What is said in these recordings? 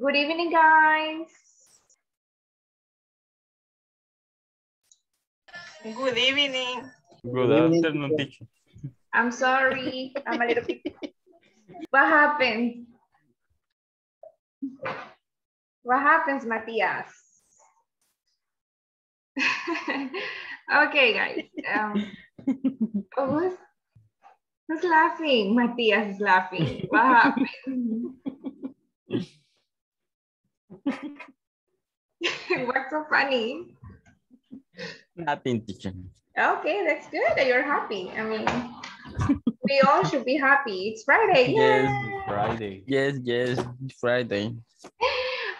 Good evening, guys. Good evening. Good afternoon, teacher. I'm sorry. I'm a little bit. What happened? What happens, Matias? okay, guys. Um, oh, who's, who's laughing? Matias is laughing. What happened? What's so funny? Nothing, teacher. Okay, that's good that you're happy. I mean, we all should be happy. It's Friday. Yes, Friday. Yes, yes, Friday.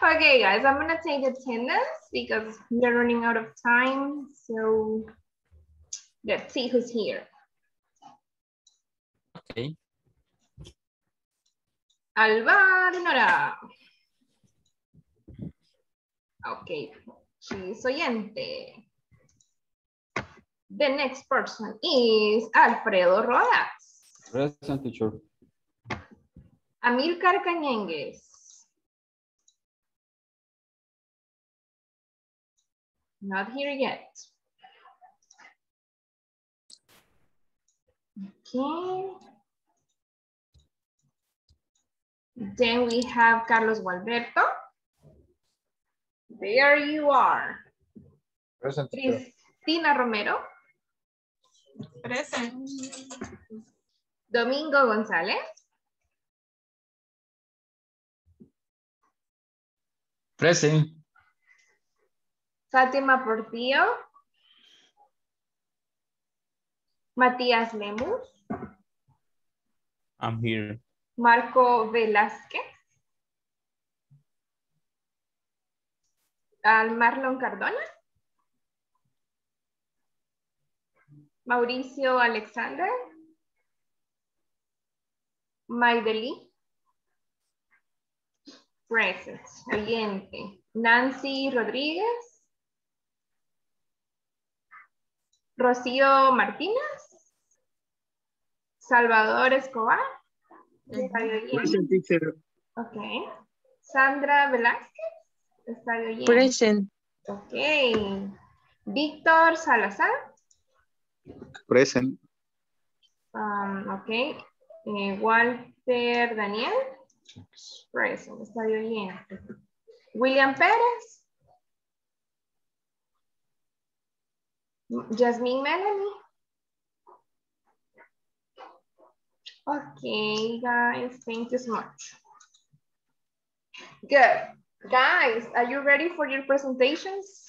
Okay, guys, I'm gonna take attendance because we're running out of time. So let's see who's here. Okay. Alba de Nora. Okay, she's oyente. The next person is Alfredo Rodas. Present teacher. Amilcar Cañengues. Not here yet. Okay. Then we have Carlos Gualberto. There you are. Present. Cristina Romero. Present. Domingo González. Present. Fátima Portillo. Matías Lemus. I'm here. Marco Velázquez. Al Marlon Cardona. Mauricio Alexander. Maideli. Present. Oyente. Nancy Rodríguez. Rocío Martínez. Salvador Escobar. Present teacher. Ok. Sandra Velázquez. Estadio oyente. Present. Ok. Víctor Salazar. Present. Um, ok. Eh, Walter Daniel. Present. Estadio oyente. William Pérez. Jasmine Melanie. Okay, guys, thank you so much. Good. Guys, are you ready for your presentations?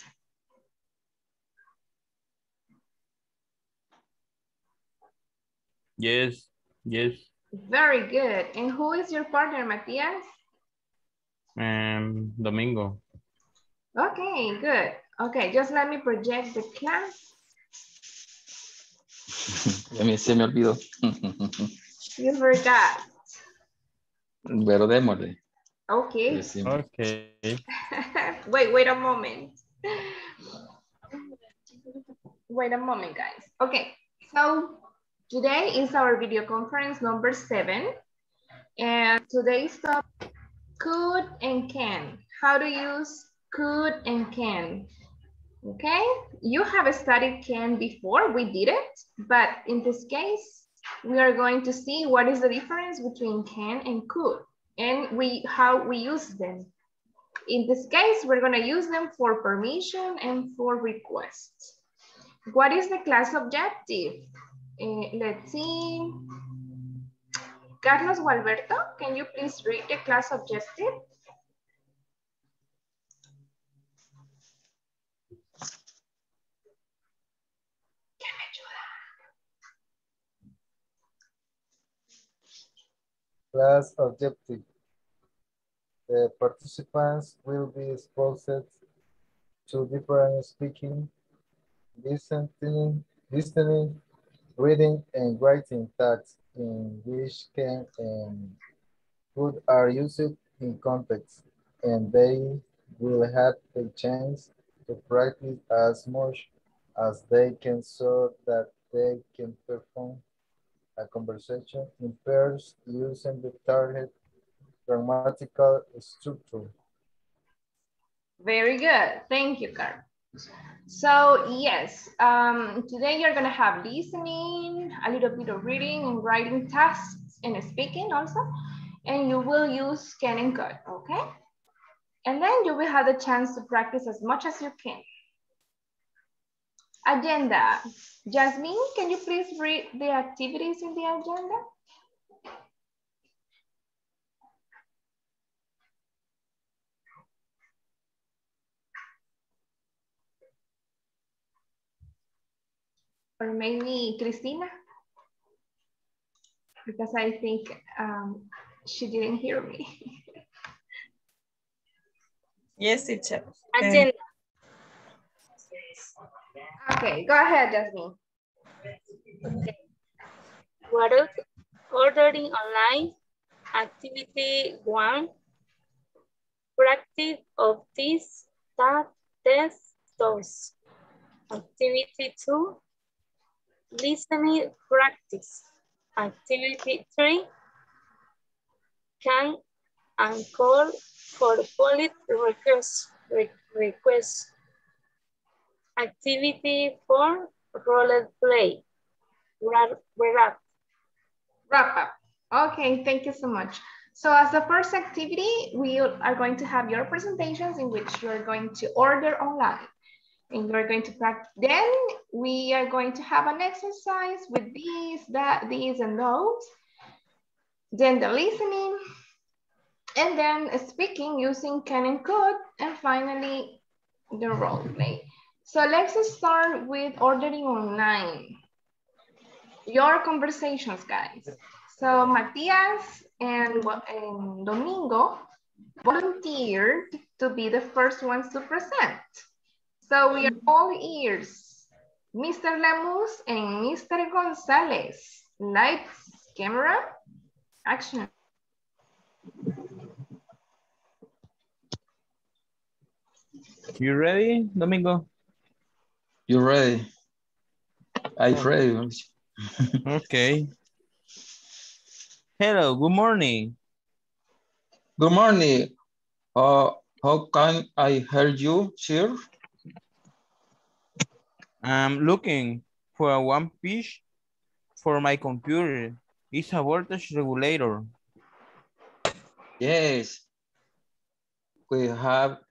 Yes, yes. Very good. And who is your partner, Matias? Um, Domingo. Okay, good. Okay, just let me project the class. A mí se me olvidó. You forgot. Pero démosle. Okay. Okay. wait, wait a moment. Wait a moment, guys. Okay, so today is our video conference number seven. And today's topic, could and can. How to use could and can. Okay, you have studied can before, we did it, but in this case, we are going to see what is the difference between can and could and we how we use them. In this case, we're gonna use them for permission and for requests. What is the class objective? Eh, let's see. Carlos Gualberto, can you please read the class objective? Class objective. The participants will be exposed to different speaking, listening, listening, reading, and writing tasks in which can and could are used in context, and they will have a chance to practice as much as they can so that they can perform a conversation in pairs using the target grammatical structure. Very good. Thank you, Carl. So yes, um, today you're gonna have listening, a little bit of reading and writing tasks and speaking also, and you will use can and could, okay? And then you will have the chance to practice as much as you can. Agenda. Jasmine, can you please read the activities in the agenda? Or maybe Christina? Because I think um, she didn't hear me. Yes, teacher. Agenda. Okay, go ahead, Jasmine. Okay. What ordering online? Activity one. Practice of this that test those. Activity two. Listening practice. Activity three. Can and call for police request. Re request. Activity for Role play. Wrap. wrap. Wrap up. Okay, thank you so much. So as the first activity, we are going to have your presentations in which you're going to order online. And you're going to practice. Then we are going to have an exercise with these, that, these, and those. Then the listening. And then speaking using can and could. And finally, the role play. So let's start with ordering online. Your conversations, guys. So Matias and, and Domingo volunteered to be the first ones to present. So we are all ears. Mr. Lemus and Mr. Gonzalez. Lights, camera, action. You ready, Domingo? You ready? I'm ready. Okay. Hello, good morning. Good morning. Uh, how can I help you, sir? I'm looking for a one piece for my computer. It's a voltage regulator. Yes. We have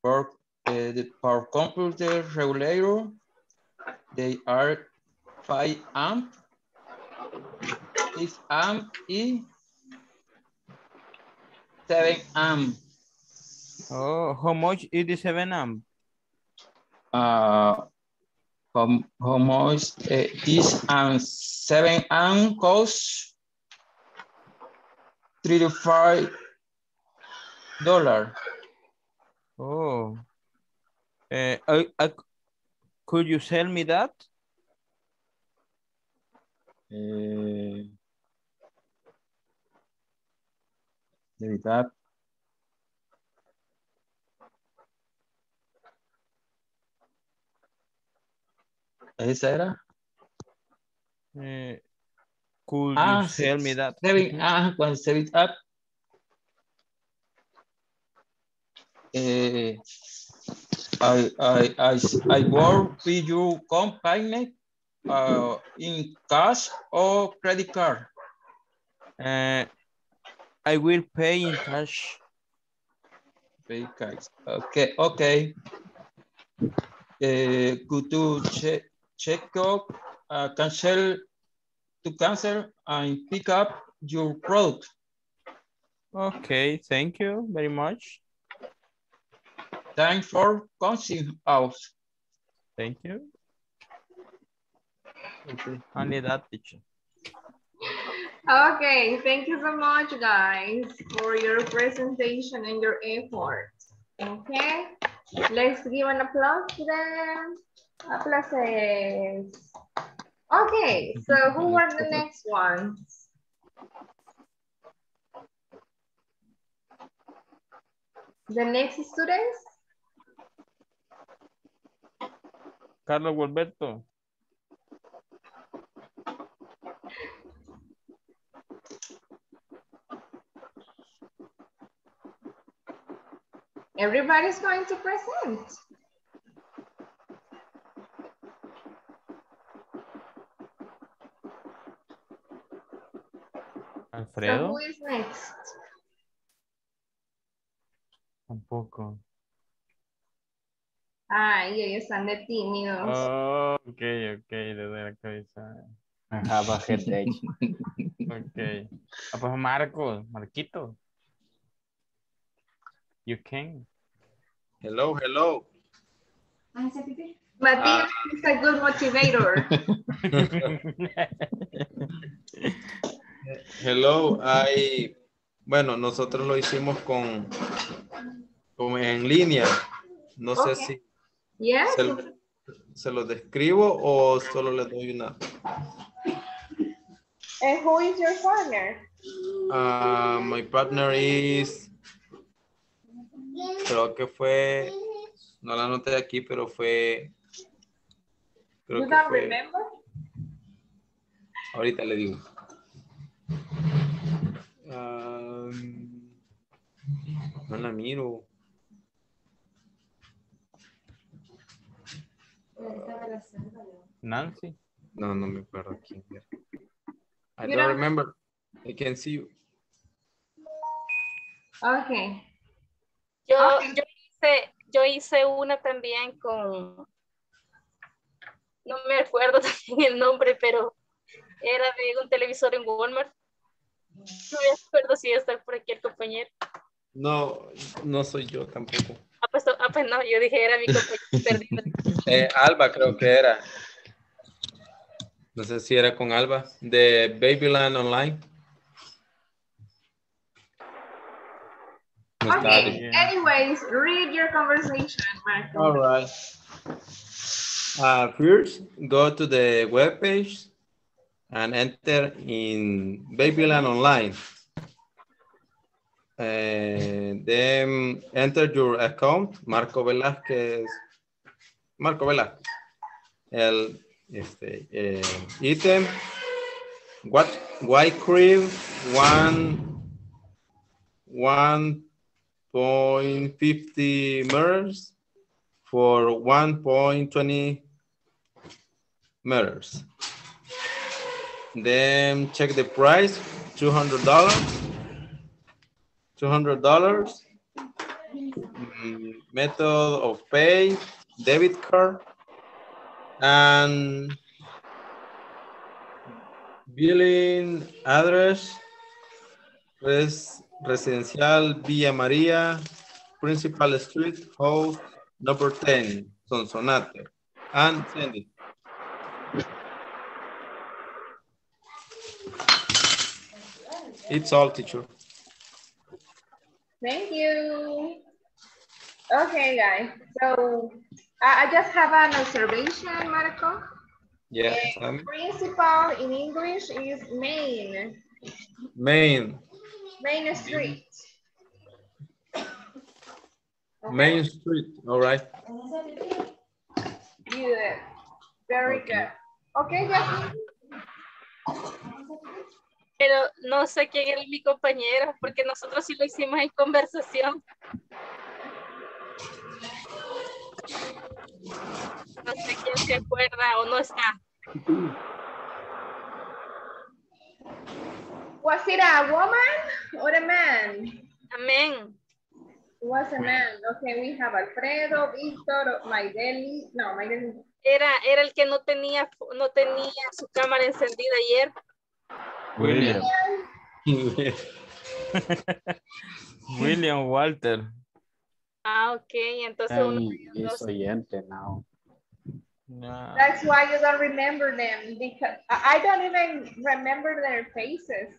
for uh, the power computer regulator. They are 5 amp, 6 amp, and 7 amp. Oh, how much is the 7 amp? Uh, how, how much uh, is and 7 amp cost? Three to five dollar. Oh. Uh, I, I, could you sell me that? Eh, verdad. ¿Esa era? Uh, could Ah, you sell me that? Mhm. ah, up. Eh, I, I, I, I work with your company uh, in cash or credit card. Uh, I will pay in cash. Pay cash. Okay, okay. Uh, could you check, check up, uh, cancel, to cancel and pick up your product? Okay, thank you very much. Thanks for consuming out. Thank you. Okay. Only that teacher. Okay, thank you so much, guys, for your presentation and your effort. Okay, let's give an applause to them. Applauses. Okay, so who are the next ones? The next students? Carlos Gualberto. Everybody's going to present. Alfredo. So who is next? Tampoco. Ay, ellos están de tímidos. Oh, ok, ok, le doy la cabeza. I have a headache. Ok. Ah, pues Marco, Marquito. You can. Hello, hello. Matías is a good motivator. Hello, I, bueno, nosotros lo hicimos con, con en línea. No sé si Yes? se lo, se lo describo o solo le doy una. And who is your partner? Ah, my partner is, creo que fue, no la anoté aquí, pero fue, creo You que don't fue, remember? ahorita le digo. Ah, no la miro. Nancy. No, no me acuerdo quién era. I You don't don't- remember. I can see you. Okay. Yo, Ok. yo, hice, yo hice una también con, no me acuerdo también el nombre, pero era de un televisor en Walmart. No me acuerdo si está por aquí el compañero. No, no soy yo tampoco. Ah, pues, ah, pues no, yo dije era mi compañero perdido. Eh, Alba creo que era. No sé si era con Alba, de Babyland Online. No Okay. Anyways, read your conversation, Marco. All right. Uh, first, go to the webpage and enter in Babyland Online. And then enter your account, Marco Velázquez. Marco Velázquez. El este, eh, item, what white cream, one, 1.50 mirrors for 1.20 meters. Then check the price, $200. $200. Mm, Method of pay, debit card. And billing address, res, residencial Villa María, Principal Street, House number 10, Sonsonate, and send it. It's all, teacher. Thank you. Okay, guys. So I, I just have an observation, Marco. Yeah, Eh, um, principal in English is main, Main, main street. Okay? Main Street, all right. Good. Very Okay. good. Okay, Jasmine. Pero no sé quién era mi compañero, porque nosotros sí lo hicimos en conversación. No sé quién se acuerda o no está. Was it a woman or a man? Amén. It was a man. Okay, we have Alfredo, Víctor, Maideli. No, Maideli. Era, era el que no tenía, no tenía su cámara encendida ayer. William. William Walter. Ah, ok. Entonces uno de oyente now. No. That's why you don't remember them because I I don't even remember their faces.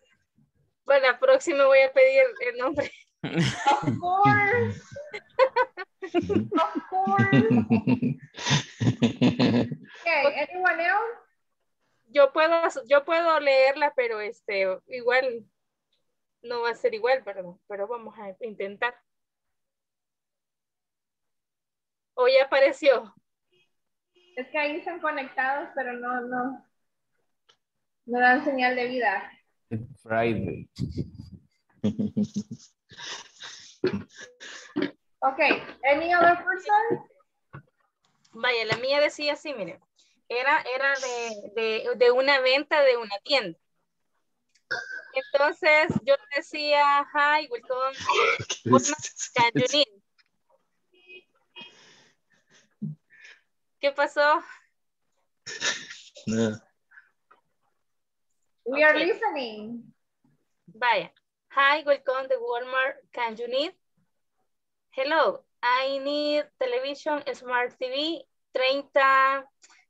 Bueno, la próxima voy a pedir el nombre. Of course. of course. Okay, anyone else? Yo puedo, yo puedo leerla, pero este, igual no va a ser igual, perdón, pero vamos a intentar. O ya apareció. Es que ahí están conectados, pero no, no, no dan señal de vida. Friday. Okay, any other person? Vaya, la mía decía así, miren. Era, era de, de, de una venta de una tienda. Entonces yo decía, hi, welcome. Can you need? ¿Qué pasó? No. We are Okay. listening. Vaya. Hi, welcome to Walmart. Can you need? Hello, I need television, smart TV, 30,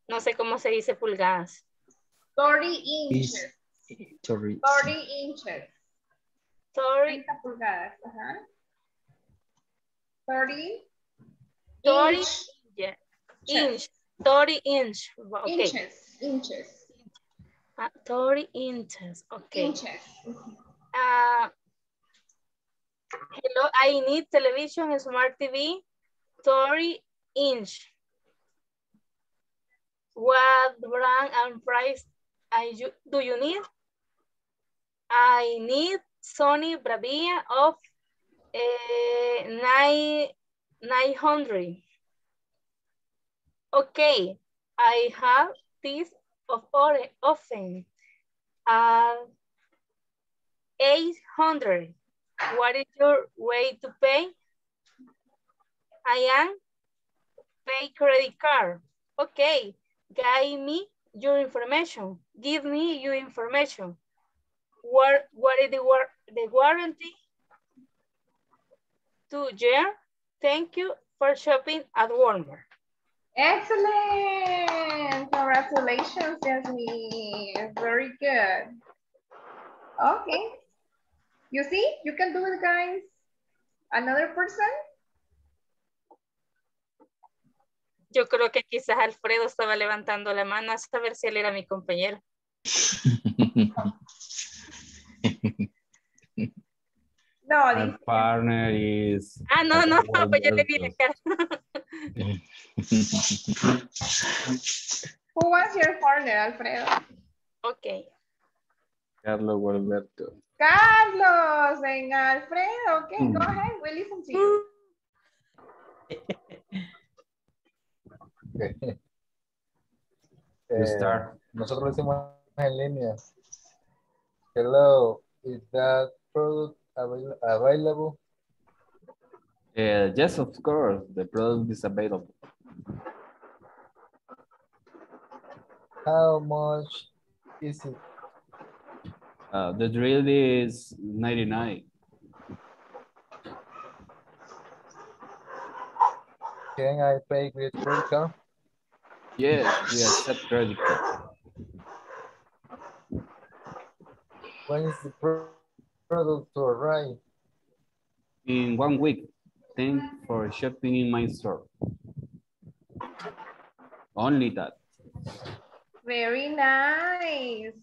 no sé cómo se dice pulgadas. 30 inches. Sorry. 30 inches. Sorry, 30 pulgadas. Ajá. 30 30 inch- inch, 30 inch. Okay. inches. Inches. Ah, 30 inches. Okay. Inches. Uh, hello, I need television, smart TV, 30 inch. What brand and price you, do you need? I need Sony Bravia of uh, nine, 900. Okay, I have this of often. Uh, 800. What is your way to pay? I am pay credit card. Okay, give me your information. Give me your information. What, what is the, war the warranty? Two year. Thank you for shopping at Walmart. Excellent. Congratulations, Jasmine. Very good. Okay. You see, you can do it, guys. Another person? Yo creo que quizás Alfredo estaba levantando la mano a saber si él era mi compañero. No, partner is. Ah, no, no, no, pues ya le vi la cara. who was your partner, Alfredo? Ok. Carlos Gualberto. Carlos and Alfredo. Okay, go ahead. We listen to you. Okay. Eh, start. nosotros lo hicimos en línea. Hello, is that product avail- available? Uh, yes, of course, the product is available. How much is it? Uh, the drill is 99. Can I pay with credit card? Yes, we accept credit card. When is the product to arrive? In one week, thanks for shopping in my store. Only that. Very nice.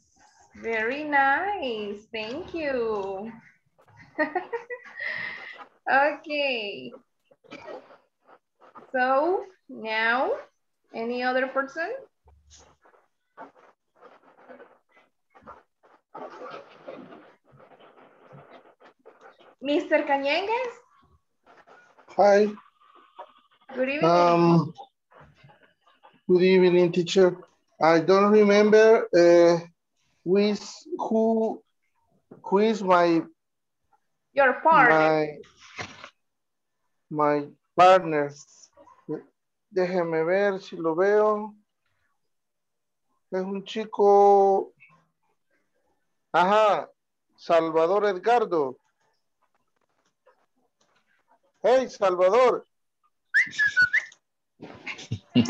Very nice. Thank you. okay. So now, any other person? Mr. Cañengues, Hi, good evening. um, good evening, teacher. I don't remember uh, who is who who is my Your partner. my my partner. Déjeme ver si lo veo. Es un chico. Ajá, Salvador Edgardo. Hey, Salvador.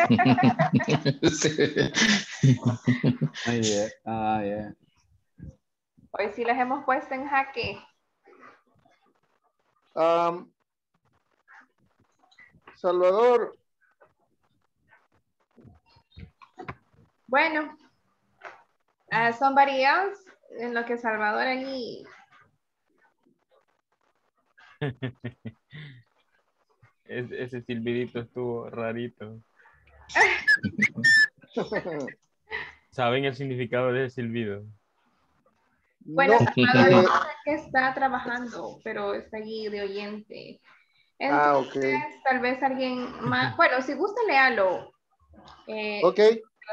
Ah, yeah. Ah, yeah. Hoy sí las hemos puesto en jaque. Um, Salvador, Bueno, uh, somebody else, en lo que Salvador allí. Es- ese silbidito estuvo rarito. ¿Saben el significado de ese silbido? Bueno, no, Salvador dice que está trabajando, pero está allí de oyente. Ah. Entonces, tal vez alguien más, bueno, si gusta, léalo. Eh, Ok.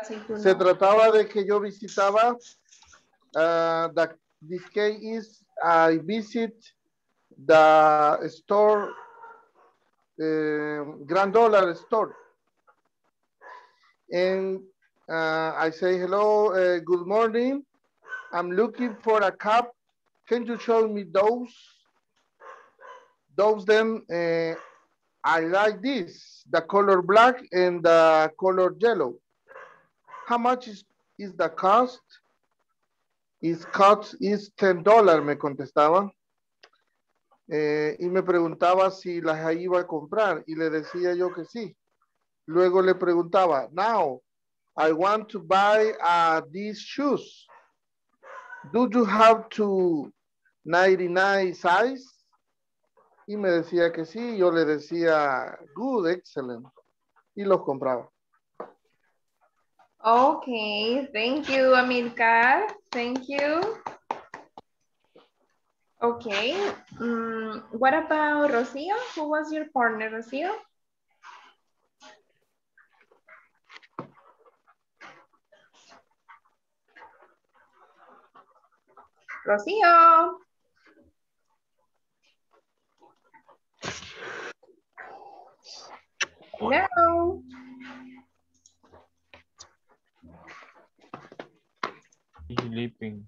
Se trataba de que yo visitaba, uh, the, this case is I visit the store, uh, Grand Dollar store. And uh, I say, hello, uh, good morning. I'm looking for a cup. Can you show me those? Those them, uh, I like this, the color black and the color yellow. How much is, is the cost? Is cost is $10, me contestaba. Eh, y me preguntaba si las iba a comprar y le decía yo que sí. Luego le preguntaba, now, I want to buy uh, these shoes. Do you have to 99 size? Y me decía que sí, yo le decía, good, excellent. Y los compraba. Okay, thank you, Amilcar. Thank you. Okay, mm, what about Rocio? Who was your partner, Rocio? Rocio. Hello. Sleeping.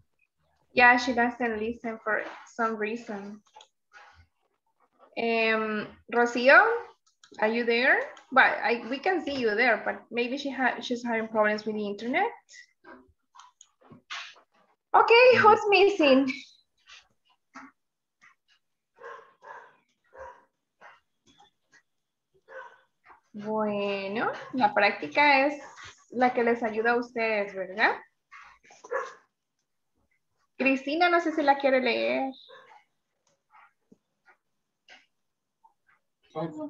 Yeah, she doesn't listen for some reason. Um, Rocio, are you there? But I, we can see you there, but maybe she had she's having problems with the internet. Okay, who's missing? Bueno, la práctica es la que les ayuda a ustedes, ¿verdad? Cristina, no sé si la quiere leer.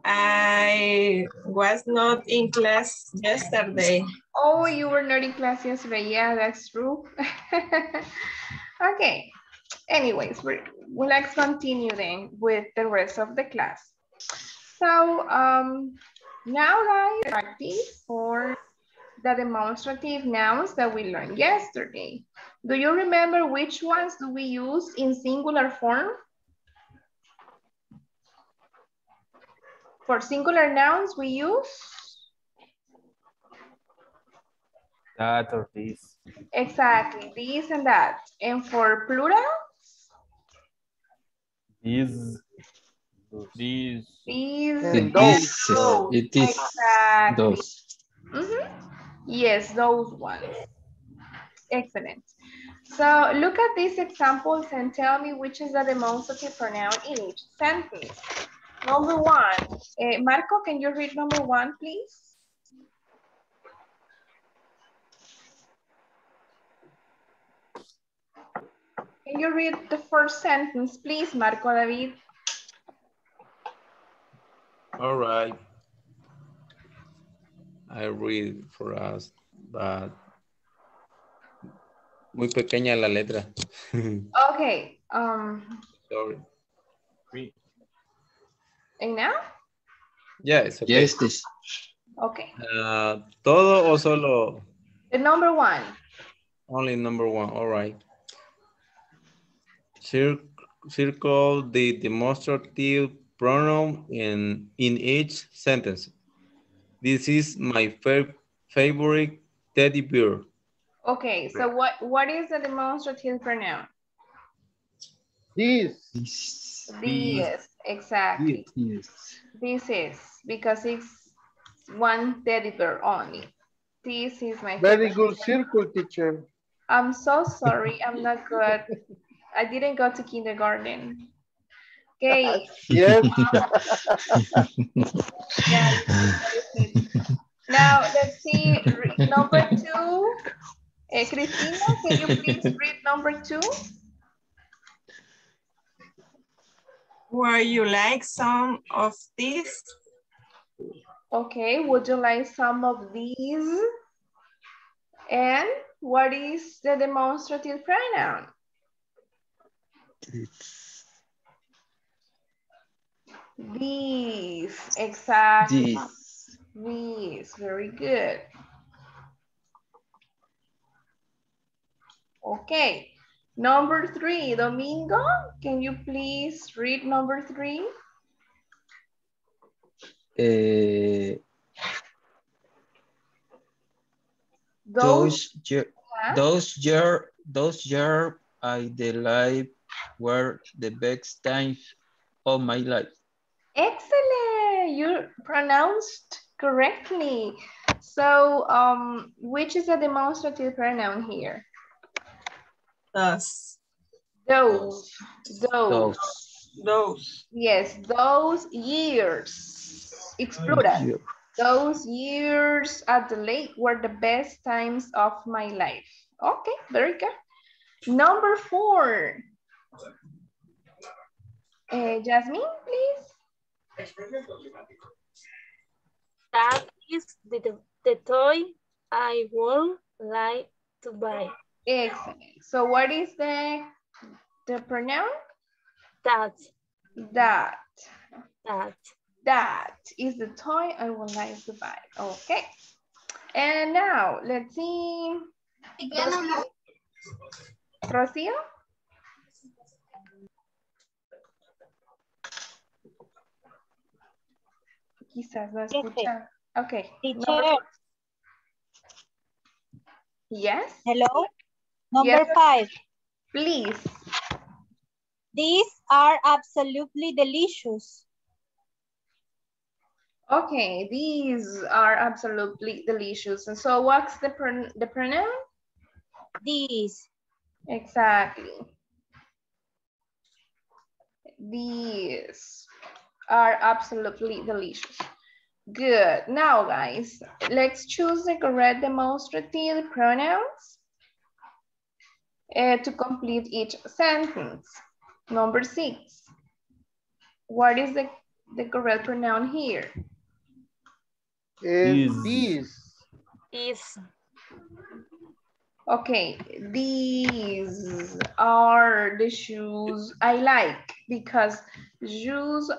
I was not in class yesterday. Oh, you were not in class yesterday. Yeah, that's true. okay. Anyways, we're, well, let's continue then with the rest of the class. So um, now guys, practice for the demonstrative nouns that we learned yesterday. Do you remember which ones do we use in singular form? For singular nouns, we use That or this. exactly this and that. And for plural, These. These. these And and those. those. It is Exactly. those. Mhm. Yes, those ones. Excellent. So look at these examples and tell me which is the demonstrative pronoun in each sentence. Number one, eh, Marco, can you read number one, please? Can you read the first sentence, please, Marco David? All right. I read for us, but muy pequeña la letra. Okay, um, Sorry. and now? Yeah, it's okay. Yes, this. Okay, Uh, ¿Todo o solo the number one. only number one? All right. Cir circle the demonstrative pronoun in, in each sentence. This is my fa favorite teddy bear. Okay, so what, what is the demonstrative pronoun? This. This. This, exactly. Yes. This is, because it's one teddy bear only. This is my Very good circle, teacher. I'm so sorry, I'm not good. I didn't go to kindergarten. Okay, Yes. yeah. Now, let's see, number two. Eh, Cristina, can you please read number two? Would you like some of this? Okay, would you like some of these? And what is the demonstrative pronoun? These, exactly. These. These, very good. Okay, number three, Domingo, can you please read number three? Eh, Those, those those year, those year I the life were the best times of my life. Excellent, you pronounced correctly. So, um, which is a demonstrative pronoun here? Thus, Those, those. Those those. Yes, those years. It's plural. Those years at the lake were the best times of my life. Okay, very good. Number four. Uh, Jasmine, please. That is the, the, the toy I would like to buy. Excellent. So what is the, the pronoun? That, That. that. That is the toy I would like to buy. Okay. And now, let's see. Rocio? Quizás no escucha. Okay. Teacher, Yes, hello. Number Yes. five. please. These are absolutely delicious. Okay, these are absolutely delicious. And so what's the, pron the pronoun? These. Exactly. These are absolutely delicious. Good. Now, guys, let's choose the correct demonstrative pronouns uh, to complete each sentence. Number six. What is the, the correct pronoun here? Is Is. these. Is Okay, these are the shoes I like because shoes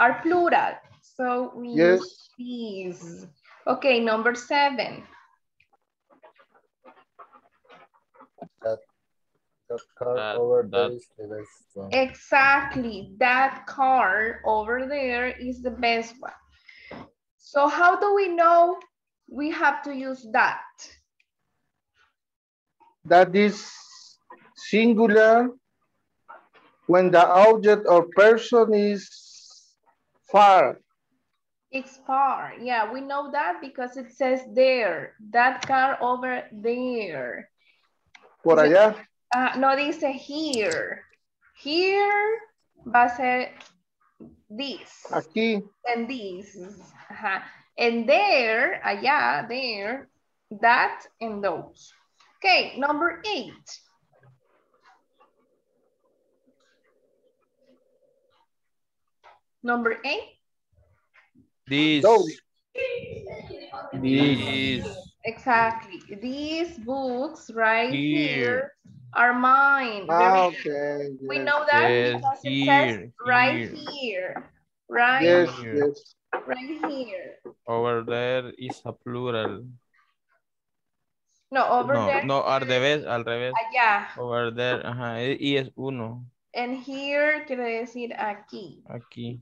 are plural. So we Yes. use these. Okay, number seven. That car That- over there that- is the best one. Exactly, that car over there is the best one. So how do we know we have to use that? That is singular when the object or person is far. It's far. Yeah, we know that because it says there. That car over there. Por allá. Ah, no dice here. Here va a ser this Aquí. and this. Ajá. And there, allá, there, that and those. Okay, number eight. Number eight, This, this, exactly. These books right here, Here. are mine. Ah, okay. We yes. know that Yes, because it says here, right here. right, Yes, Here. yes. right here. over there is a plural. No, over No, there. no, al revés, al revés. Allá. Over there, ajá, e- y es uno, And here quiere decir aquí. aquí.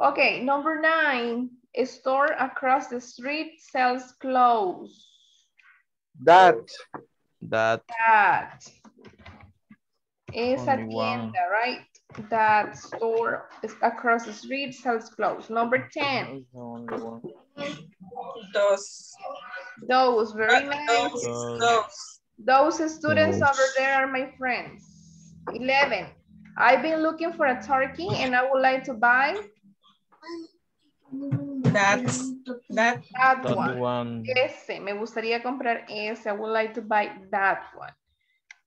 Okay, number nine. A store across the street sells clothes. That. That, That. Esa Only one. tienda, right? That store is across the street sells clothes. Number 10. Those. Those, very nice. Those. Those. Those. Those students Those. over there are my friends. 11. I've been looking for a turkey and I would like to buy That's. That. that that one. one. Ese, me gustaría comprar ese. I would like to buy that one.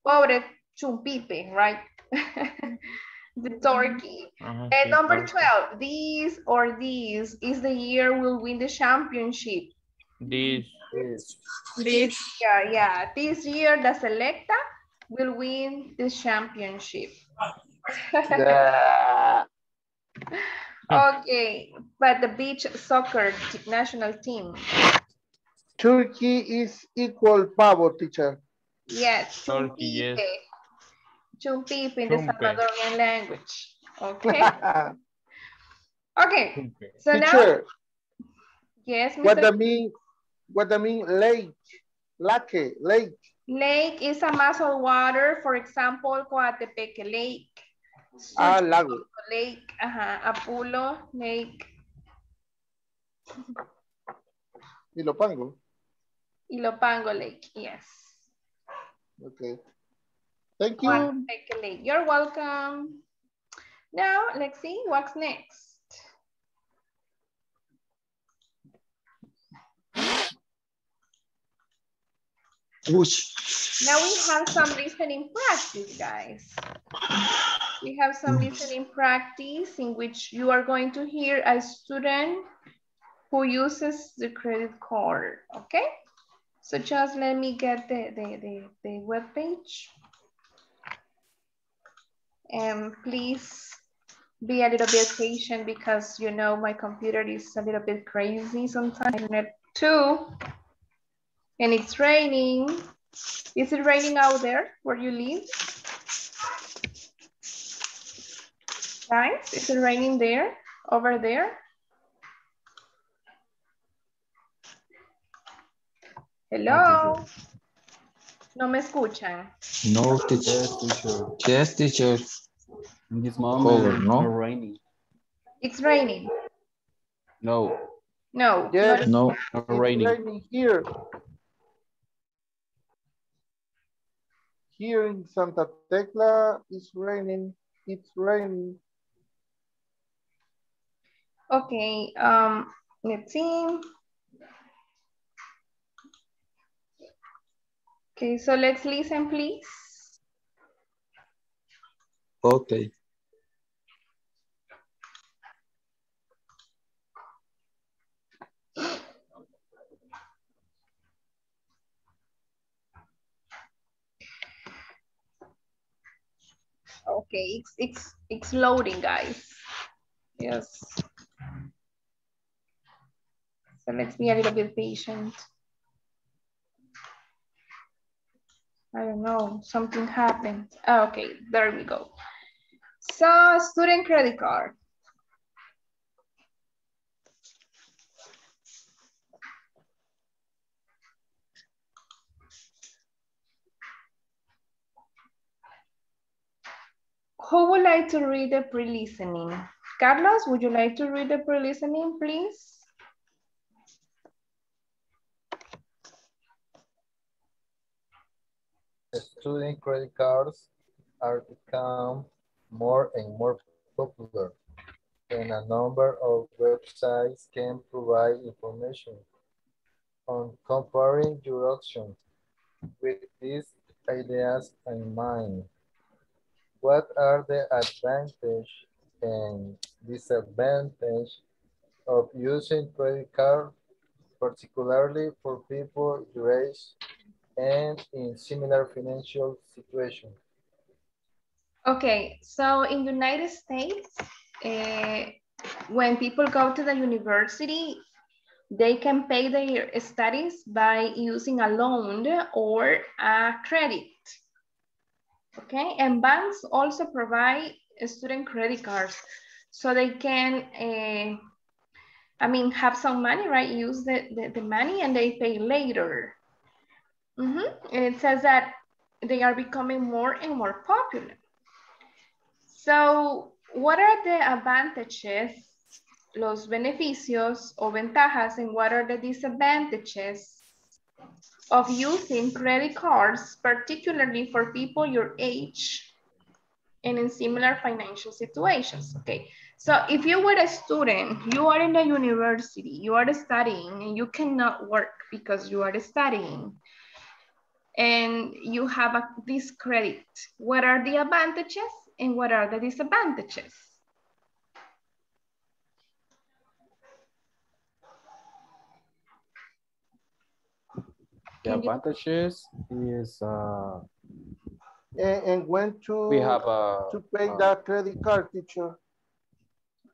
Pobre chumpipe, right? the turkey. Ajá, eh, And number claro. 12, these or these is the year we'll win the championship. This, This. This. Yeah, yeah. This year, the Selecta will win the championship. that. Okay, but the beach soccer national team. Turkey is equal power, teacher. Yes, Turkey, yes. Chumpipe in the Salvadorian language. Okay, okay. So now, teacher, yes, what Mr. that mean? What that mean? Lake, lake, lake. Lake is a mass of water, for example, Coatepeque Lake. Ah, lago. Lake, ajá, Apulo Lake, Ilopango. Ilopango Lake, yes. Okay. Thank you. Coatepeque Lake, you're welcome. Now, let's see what's next. Now we have some listening practice, guys. We have some listening practice in which you are going to hear a student who uses the credit card, okay? So just let me get the, the, the, the web page. And please be a little bit patient because you know my computer is a little bit crazy sometimes too. And it's raining. Is it raining out there where you live? Guys, is it raining there, over there? Hello. No me escuchan. No, teacher. Yes, teacher. Yes, teacher. In this moment, it's no? not raining. It's raining. No, No. Yes. No. not It's raining. raining here. Here in Santa Tecla, it's raining. It's raining. Okay, um, let's see. Okay, so let's listen, please. Okay. Okay, it's it's it's loading, guys. Yes. So let's be a little bit patient. I don't know, something happened. Ah, Okay, there we go. So student credit card. Who would like to read the pre-listening? Carlos, would you like to read the pre-listening, please? Student credit cards are become more and more popular, and a number of websites can provide information on comparing your options with these ideas in mind. What are the advantages and disadvantages of using credit card, particularly for people your age and in similar financial situations? Okay, so in United States, eh, when people go to the university, they can pay their studies by using a loan or a credit. Okay, and banks also provide student credit cards so they can, eh, I mean, have some money, right? Use the, the, the money and they pay later. Mhm, And it says that they are becoming more and more popular. So, what are the advantages, los beneficios o ventajas, and what are the disadvantages of using credit cards, particularly for people your age and in similar financial situations? Okay, so if you were a student, you are in the university, you are studying, and you cannot work because you are studying, and you have a, this credit, what are the advantages and what are the disadvantages? The Can you- advantages is uh, And, and when to, we have a, to pay uh, that credit card, teacher?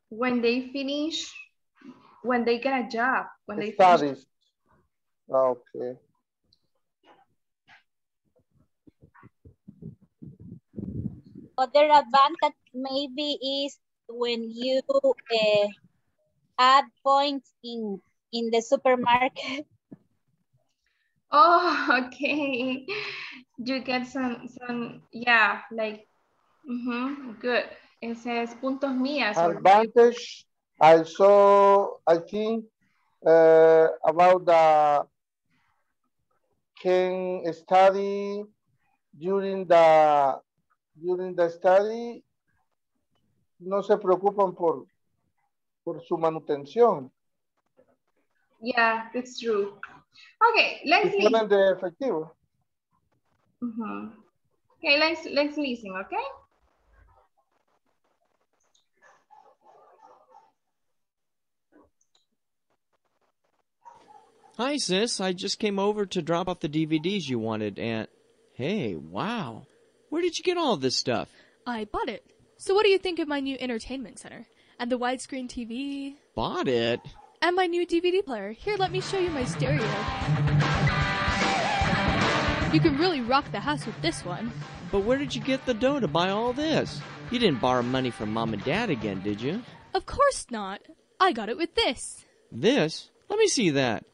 when they finish, when they get a job, when they finish. Studies. Okay. Other advantage maybe is when you uh, add points in in the supermarket. Oh, okay. You get some, some, yeah, like, mhm, good. Ese es puntos mías. Advantage, I saw, I think, uh, about the can study during the during the study no se preocupan por por su manutención Yeah, that's true. Okay, let's listen. de efectivo Mhm. Okay, let's, let's listen, okay? Hi, sis. I just came over to drop off the DVDs you wanted, and hey, wow. Where did you get all this stuff? I bought it. So what do you think of my new entertainment center? And the widescreen TV? Bought it? And my new DVD player. Here, let me show you my stereo. You can really rock the house with this one. But where did you get the dough to buy all this? You didn't borrow money from mom and dad again, did you? Of course not. I got it with this. This? Let me see that.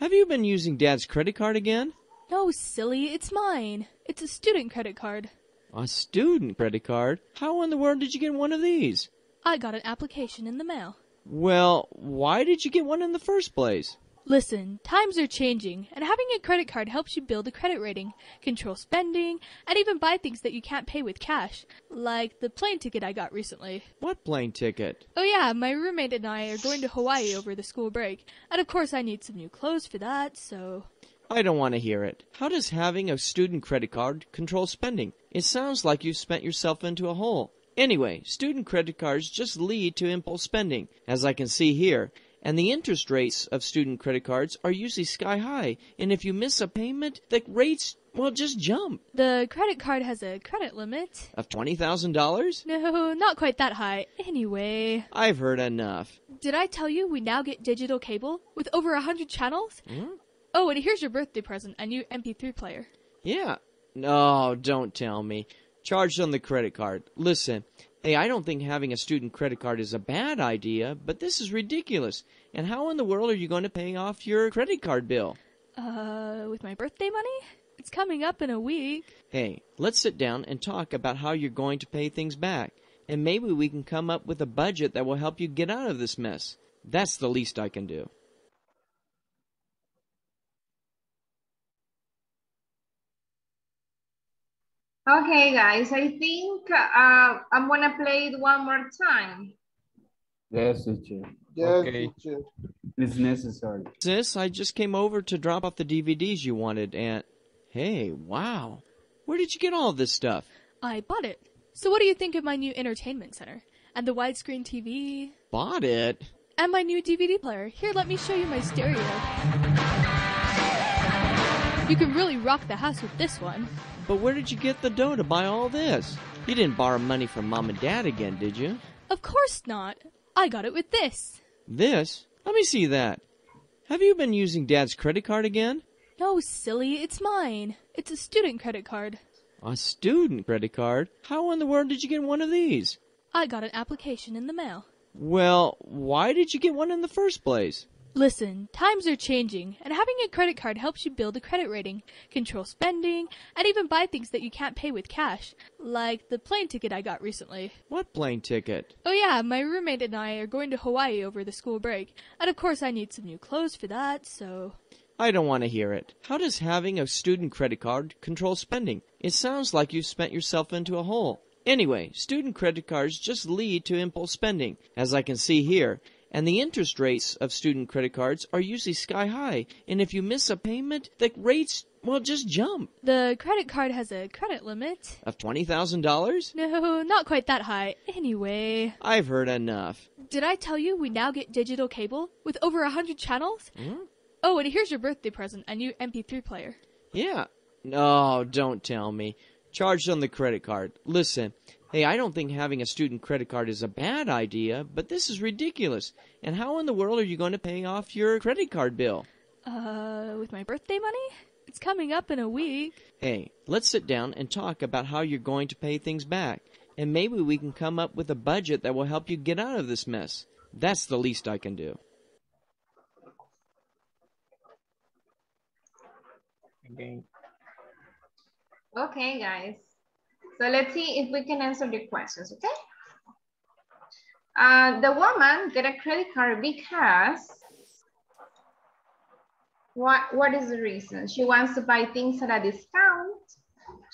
Have you been using dad's credit card again? No, silly, it's mine. It's a student credit card. A student credit card? How in the world did you get one of these? I got an application in the mail. Well, why did you get one in the first place? Listen, times are changing, and having a credit card helps you build a credit rating, control spending, and even buy things that you can't pay with cash, like the plane ticket I got recently. What plane ticket? Oh yeah, my roommate and I are going to Hawaii over the school break, and of course I need some new clothes for that, so. I don't want to hear it. How does having a student credit card control spending? It sounds like you've spent yourself into a hole. Anyway, student credit cards just lead to impulse spending, as I can see here. And the interest rates of student credit cards are usually sky high. And if you miss a payment, the rates, well, just jump. The credit card has a credit limit. Of $20,000? No, not quite that high. Anyway. I've heard enough. Did I tell you we now get digital cable with over a hundred channels? Hmm? Oh, and here's your birthday present, a new MP3 player. Yeah. No, don't tell me. Charged on the credit card. Listen, hey, I don't think having a student credit card is a bad idea, but this is ridiculous. And how in the world are you going to pay off your credit card bill? Uh, with my birthday money? It's coming up in a week. Hey, let's sit down and talk about how you're going to pay things back. And maybe we can come up with a budget that will help you get out of this mess. That's the least I can do. Okay, guys, I think uh, I'm gonna play it one more time. Yes, teacher. yes Okay. teacher. It's necessary. Sis, I just came over to drop off the DVDs you wanted, and hey, wow. Where did you get all this stuff? I bought it. So what do you think of my new entertainment center? And the widescreen TV? Bought it? And my new DVD player. Here, let me show you my stereo. You can really rock the house with this one. But where did you get the dough to buy all this? You didn't borrow money from mom and dad again, did you? Of course not. I got it with this. This? Let me see that. Have you been using dad's credit card again? No, silly, it's mine. It's a student credit card. A student credit card? How in the world did you get one of these? I got an application in the mail. Well, why did you get one in the first place? Listen, times are changing, and having a credit card helps you build a credit rating, control spending, and even buy things that you can't pay with cash, like the plane ticket I got recently. What plane ticket? Oh yeah, my roommate and I are going to Hawaii over the school break, and of course I need some new clothes for that, so. I don't want to hear it. How does having a student credit card control spending? It sounds like you've spent yourself into a hole. Anyway, student credit cards just lead to impulse spending, as I can see here. And the interest rates of student credit cards are usually sky high. And if you miss a payment, the rates, well, just jump. The credit card has a credit limit. Of $20,000? No, not quite that high. Anyway. I've heard enough. Did I tell you we now get digital cable with over a hundred channels? Hmm? Oh, and here's your birthday present, a new MP3 player. Yeah. No, don't tell me. charged on the credit card. Listen, hey, I don't think having a student credit card is a bad idea, but this is ridiculous. And how in the world are you going to pay off your credit card bill? Uh, with my birthday money? It's coming up in a week. Hey, let's sit down and talk about how you're going to pay things back. And maybe we can come up with a budget that will help you get out of this mess. That's the least I can do. Okay. Okay, guys. So let's see if we can answer the questions, okay? Uh, the woman get a credit card because what, what is the reason? She wants to buy things at a discount.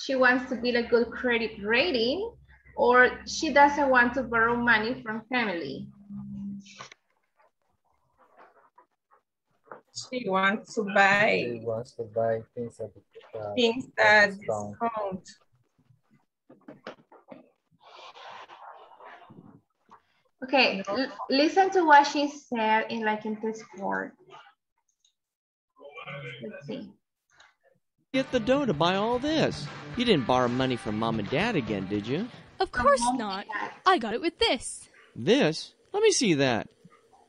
She wants to build a good credit rating or she doesn't want to borrow money from family. She wants to buy She wants to buy things at the uh, things that discount. discount. Okay, l- listen to what she said in like in this board. Let's see. Get the dough to buy all this. You didn't borrow money from mom and dad again, did you? Of course not. I got it with this. This? Let me see that.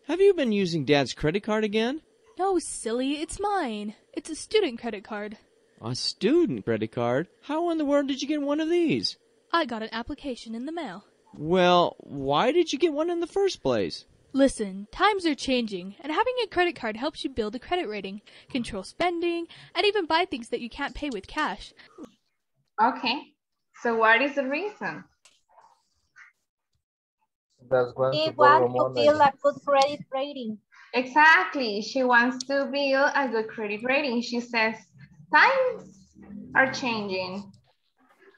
Have you been using dad's credit card again? No, silly, it's mine. It's a student credit card. A student credit card? How in the world did you get one of these? I got an application in the mail. Well, why did you get one in the first place? Listen, times are changing, and having a credit card helps you build a credit rating, control spending, and even buy things that you can't pay with cash. Okay, so what is the reason? That's going She to wants to build a good credit rating. Exactly, she wants to build a good credit rating. She says times are changing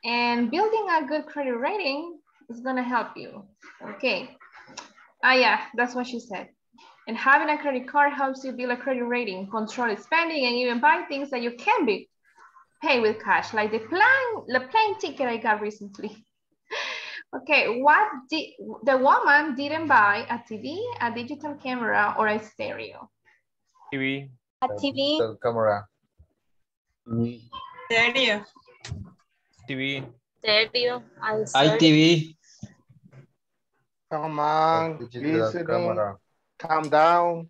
and building a good credit rating is gonna help you. Okay. Ah, yeah, that's what she said. And having a credit card helps you build a credit rating, control spending, and even buy things that you can be pay with cash, like the plane, the plane ticket I got recently. Okay, what did the woman didn't buy a TV, a digital camera, or a stereo? TV. A TV, Digital camera. Serio? TV. Stereo, al ser- ITV, Come on, listening, calm down.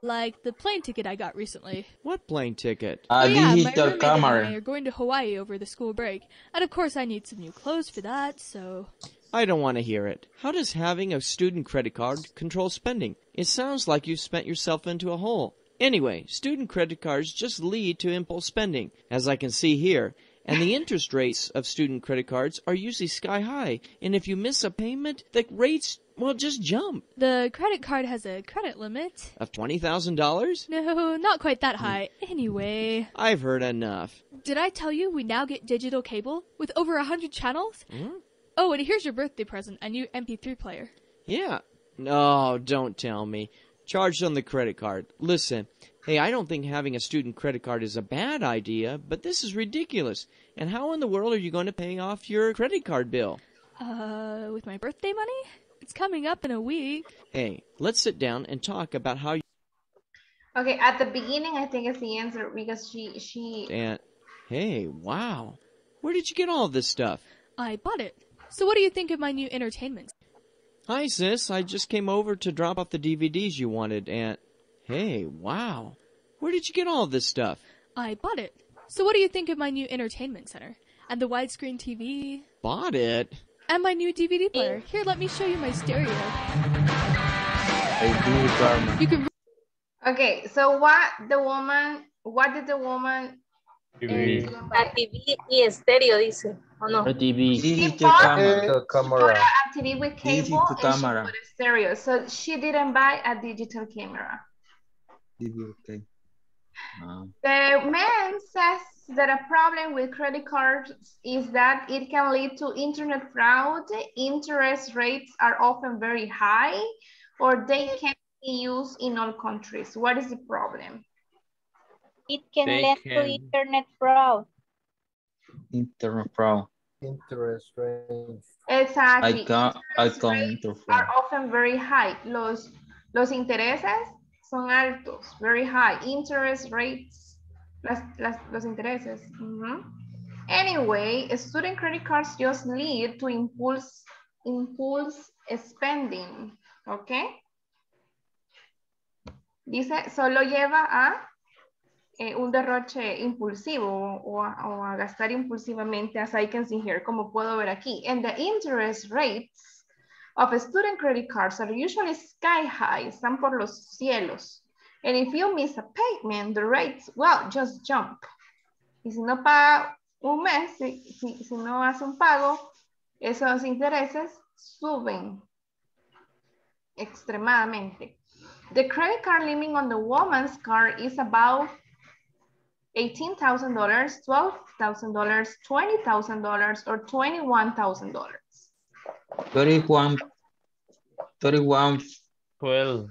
Like the plane ticket I got recently. What plane ticket? a Oh, yeah, my digital roommate and I are going to Hawaii over the school break, and of course I need some new clothes for that, so... I don't want to hear it. How does having a student credit card control spending? It sounds like you've spent yourself into a hole. Anyway, student credit cards just lead to impulse spending, as I can see here. And the interest rates of student credit cards are usually sky high. And if you miss a payment, the rates, well, just jump. The credit card has a credit limit. Of $20,000? No, not quite that high. Anyway, I've heard enough. did I tell you we now get digital cable with over a hundred channels? Hmm? Oh, and here's your birthday present, a new MP3 player. Yeah. No, don't tell me. Charged on the credit card. Listen, hey, I don't think having a student credit card is a bad idea, but this is ridiculous. And how in the world are you going to pay off your credit card bill? Uh, with my birthday money? It's coming up in a week. Hey, let's sit down and talk about how you Okay, at the beginning, I think it's the answer because she she and hey, wow. Where did you get all this stuff? I bought it. So what do you think of my new entertainment? Hi sis, I just came over to drop off the DVDs you wanted and hey, wow. Where did you get all this stuff? I bought it. So what do you think of my new entertainment center? And the widescreen TV? Bought it? And my new DVD player. Here, let me show you my stereo. A You can okay. So what the woman? What did the woman? TV. La TV y estéreo, dice. ¿O no? A TV. digital camera. Digital Put camera. a TV with cable Digital and she camera. a stereo. So she didn't buy a digital camera. TV, Okay. Ah. The man says that a problem with credit cards is that it can lead to internet fraud. Interest rates are often very high, or they can be used in all countries. What is the problem? It can They lead to internet fraud. Internet fraud. Interest rates. Exactly. I can I Interest can rates are often very high. Los, los intereses son altos, very high. Interest rates, las, las, los intereses. Anyway, student credit cards just lead to impulse, impulse spending, ¿ok? Dice, solo lleva a eh, un derroche impulsivo o a, gastar impulsivamente, as I can see here, como puedo ver aquí. And the interest rates of student credit cards are usually sky high, están por los cielos. And if you miss a payment, the rates, well, just jump. Y si no paga un mes, si, si, si no hace un pago, esos intereses suben extremadamente. The credit card limit on the woman's card is about $18,000, $12,000, $20,000, or $21,000. 31, 31, 12,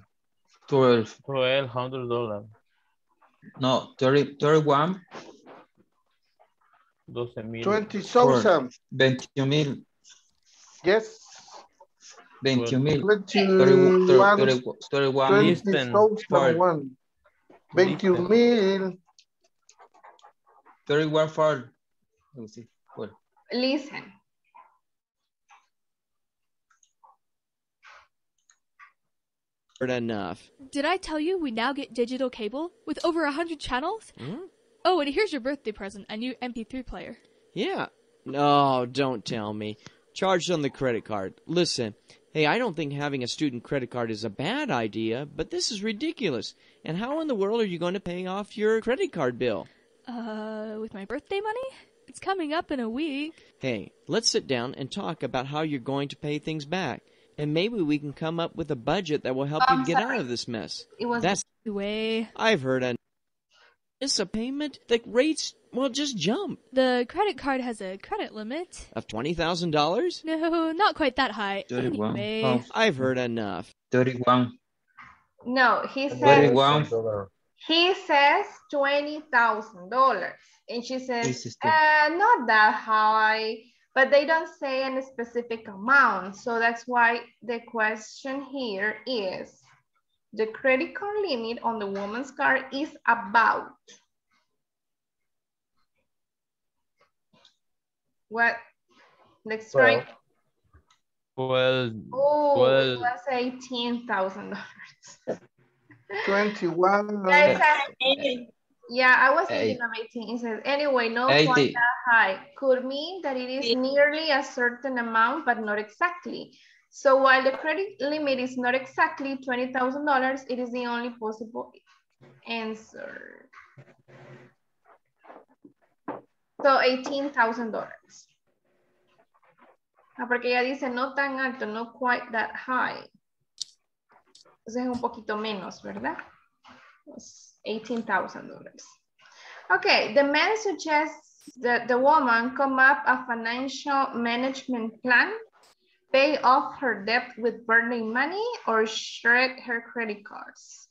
12, 1200 dollars. no, 30, 31, 12 mil. 20,000. 21 mil, Yes. 21 mil, 21, 31, Listen, 20,001. 21 mil. 31 for, let me see, well, Listen. Heard enough. Did I tell you we now get digital cable with over 100 channels? Hmm? Oh, and here's your birthday present a new MP3 player. Yeah. No, don't tell me. Charged on the credit card. Listen, hey, I don't think having a student credit card is a bad idea, but this is ridiculous. And how in the world are you going to pay off your credit card bill? Uh, with my birthday money? It's coming up in a week. Hey, let's sit down and talk about how you're going to pay things back. And maybe we can come up with a budget that will help Oh, you get sorry. out of this mess. It was That's the Way. I've heard a miss a payment. The rates well just jump The credit card has a credit limit. of twenty thousand dollars. No, not quite that high. 31, Anyway, oh, I've heard enough. 31, No, he says 31, Dollar. He says twenty thousand dollars, and she says, This is the- uh, not that high, but they don't say any specific amount. So that's why the question here is, the credit card limit on the woman's card is about. What? Let's try. Well, Oh, well- it was eighteen thousand dollars. 21. Guys, I- Yeah, I was thinking of 18. It says, anyway, no Eighty. quite that high. Could mean that it is nearly a certain amount, but not exactly. So while the credit limit is not exactly $20,000, it is the only possible answer. So $18,000. Ah, porque ella dice no tan alto, no quite that high. Entonces es un poquito menos, ¿verdad? $18,000. Okay, the man suggests that the woman come up a financial management plan, pay off her debt with burning money, or shred her credit cards.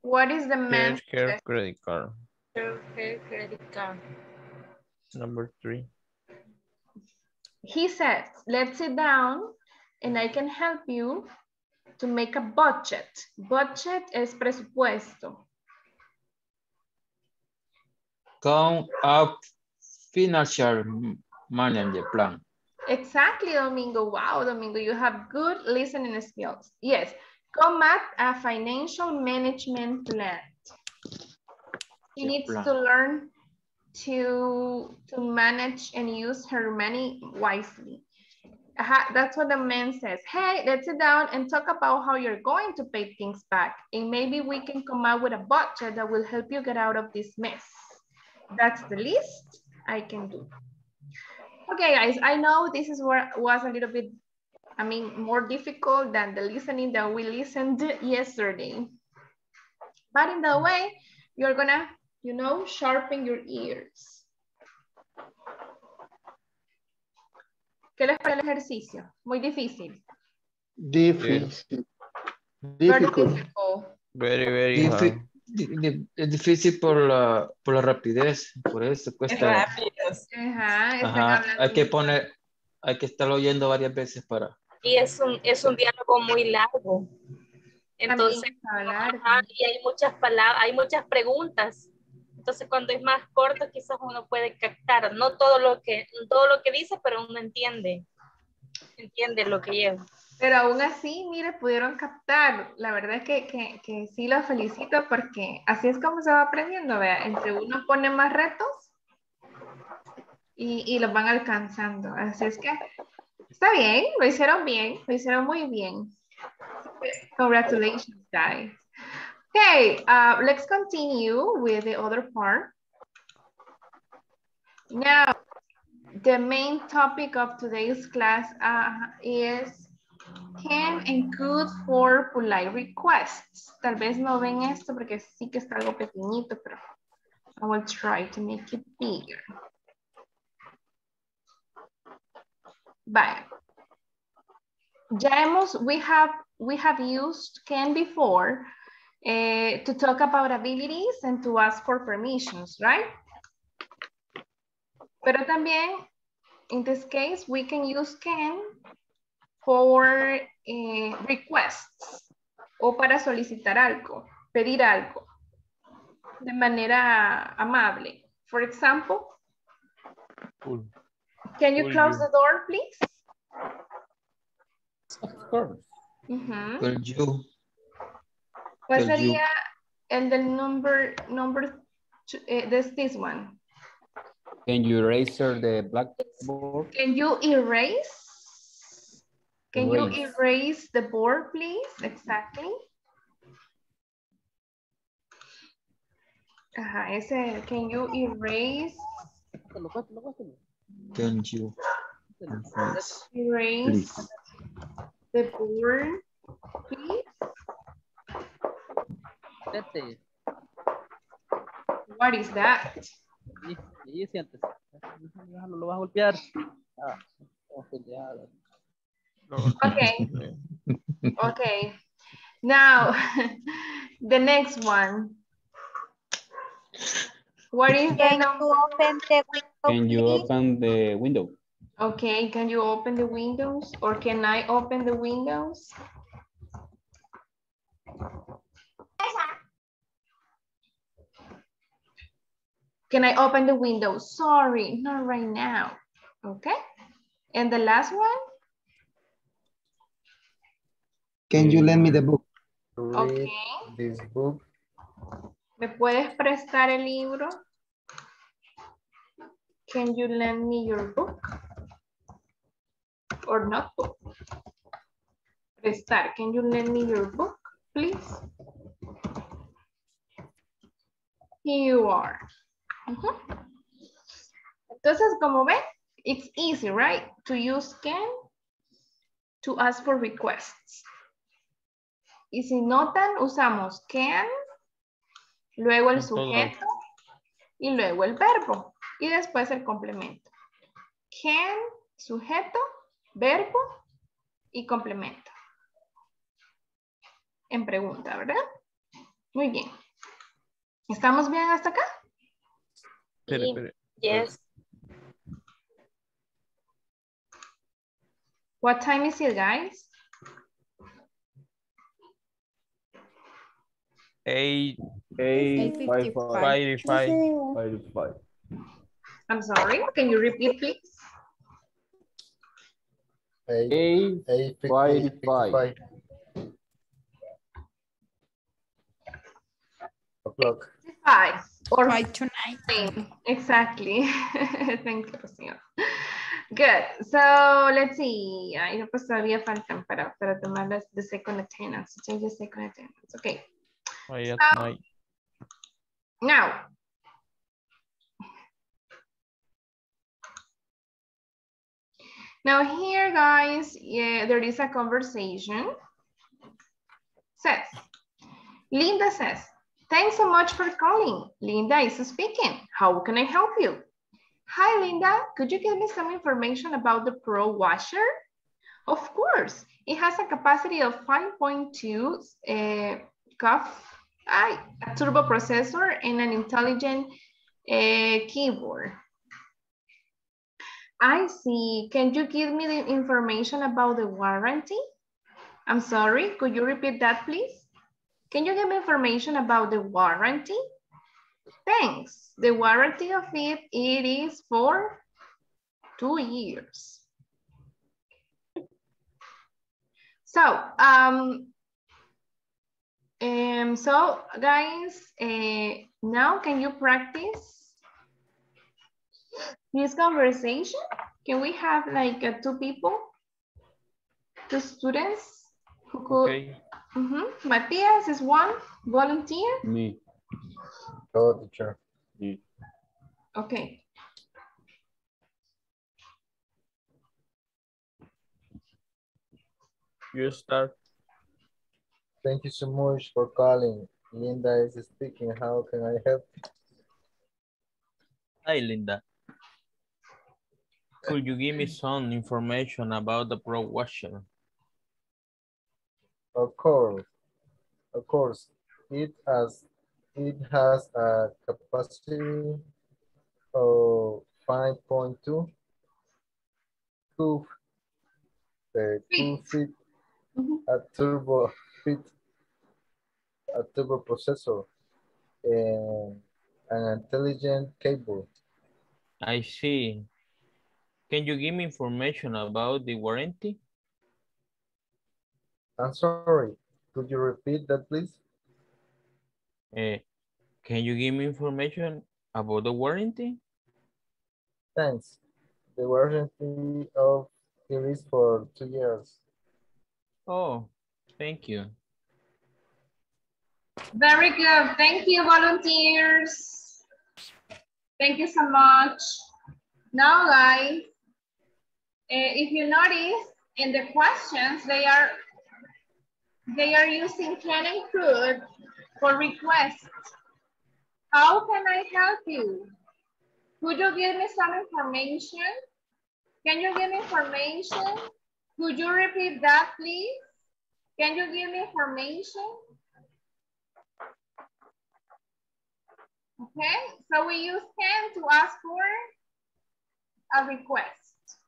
What is the man? here's her credit card. Her credit card. Number three. He says, let's sit down and I can help you to make a budget. Budget es presupuesto. come up financial manager plan. Exactly, Domingo. Wow, Domingo, you have good listening skills. Yes, come up a financial management plan. She needs plan. to learn to, to manage and use her money wisely. That's what the man says. Hey, let's sit down and talk about how you're going to pay things back. And maybe we can come up with a budget that will help you get out of this mess. That's the least I can do. Okay, guys, I know this is where was a little bit, I mean, more difficult than the listening that we listened yesterday. But in the way, you're gonna, you know, sharpen your ears. ¿Qué les parece el ejercicio? Muy difícil. Difícil. Difficult. Very, very hard. es difícil por la, por la rapidez, por eso cuesta. Rápidos. Ajá, Ajá, hay que poner, hay que estarlo oyendo varias veces para. Y es un, es un diálogo muy largo. Entonces, ajá, y hay muchas palabras, hay muchas preguntas. Entonces cuando es más corto quizás uno puede captar, no todo lo que, todo lo que dice, pero uno entiende, entiende lo que lleva. Pero aún así, mire, pudieron captar. La verdad es que, que, que sí los felicito porque así es como se va aprendiendo, vea. Entre uno pone más retos y, y los van alcanzando. Así es que está bien, lo hicieron bien, lo hicieron muy bien. Congratulations, guys. Okay, uh, let's continue with the other part. Now, the main topic of today's class uh, is can and could for polite requests. Tal vez no ven esto porque sí que está algo pequeñito, pero I will try to make it bigger. Vaya. Ya hemos, we have, we have used can before uh, to talk about abilities and to ask for permissions, right? Pero también, in this case, we can use can for eh, requests o para solicitar algo, pedir algo de manera amable. For example, Cool. can you close you. the door, please? Of course. Could you, ¿Cuál Could you- sería el del number, number, two, eh, this, this one? Can you erase the blackboard? Can you erase? Can you Erase. erase the board, please? Exactly. Ajá, ese, can you erase, can you, erase, erase the board, please? Vete. What is that? Y, y siéntese. Déjalo, déjalo, lo vas a golpear. Ah. Okay, okay. Now, the next one. What is the Can number? you open the window, Can you please? open the window? Okay, can you open the windows or can I open the windows? Can I open the window? Sorry, not right now. Okay. And the last one? Can you lend me the book? Okay. this book. ¿Me puedes prestar el libro? Can you lend me your book? Or notebook? Prestar, can you lend me your book, please? Here you are. Entonces, como ven, it's easy, right? To use can to ask for requests. Y si notan, usamos can, luego el sujeto y luego el verbo y después el complemento. Can, sujeto, verbo y complemento. En pregunta, ¿verdad? Muy bien. ¿Estamos bien hasta acá? Espere, espere. Yes. What time is it, guys? Eight, Eight, five, five, five, five, five. I'm sorry, can you repeat, please? Eight, Eight, eight, fifty- five, fifty-five. five. O'clock. Five Five to nine. Same, exactly. Thank you, Rocío. Good. So let's see. Ay, pues todavía faltan para, para tomar las the second attendance. Change the second attendance. Okay. Why at So- Now. Now here, guys, yeah, there is a conversation. Says, Linda says, thanks so much for calling. Linda is speaking. How can I help you? Hi, Linda. Could you give me some information about the Pro Washer? Of course. It has a capacity of 5.2 uh, cuff, ay, a turbo processor and an intelligent uh, keyboard. I see. Can you give me the information about the warranty? I'm sorry, could you repeat that, please? Can you give me information about the warranty? Thanks. The warranty of it, it is for two years. So, um, um, so guys, uh, now can you practice this conversation? Can we have like uh, two people, two students who could? Okay. Mhm. Matthias is one volunteer. Me. Go, teacher. Me. Okay. You start. Thank you so much for calling. Linda is speaking. How can I help? Hi, Linda. Could you give me some information about the Pro Washer? Of course. Of course. It has it has a capacity of 5.2 cube, two feet, mm-hmm. a turbo fit, a turbo processor, and an intelligent cable. I see. Can you give me information about the warranty? I'm sorry. Could you repeat that, please? Eh, can you give me information about the warranty? Thanks. The warranty of it is for two years. Oh, thank you. Very good. Thank you, volunteers. Thank you so much. Now, guys, eh, if you notice in the questions, they are they are using can and could for requests. How can I help you? Could you give me some information? Can you give me information? Could you repeat that, please? Can you give me information? Okay, so we use can to ask for a request.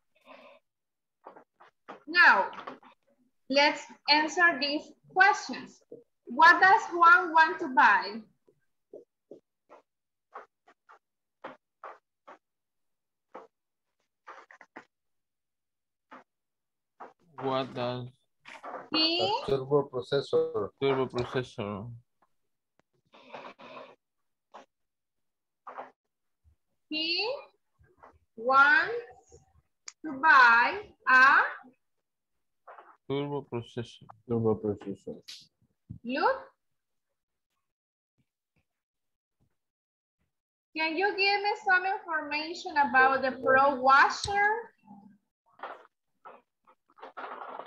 Now, let's answer these questions. What does Juan want to buy? What does He, A turbo processor. turbo processor? he wants to buy a, Turbo processor. Turbo processor. look. Can you give me some information about the Pro Washer?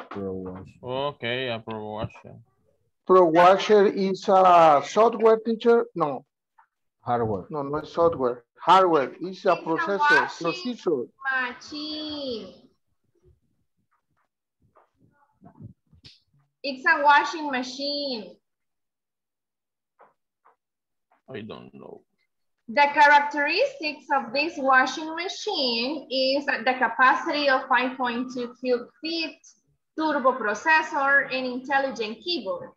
Pro wash. Okay, a Pro Washer. Pro Washer is a software teacher? No, Hardware. no, no software. Hardware is a It's processor, washing processor. Machine. It's a washing machine. I don't know. The characteristics of this washing machine is the capacity of 5.2 cubic feet, turbo processor, and intelligent keyboard.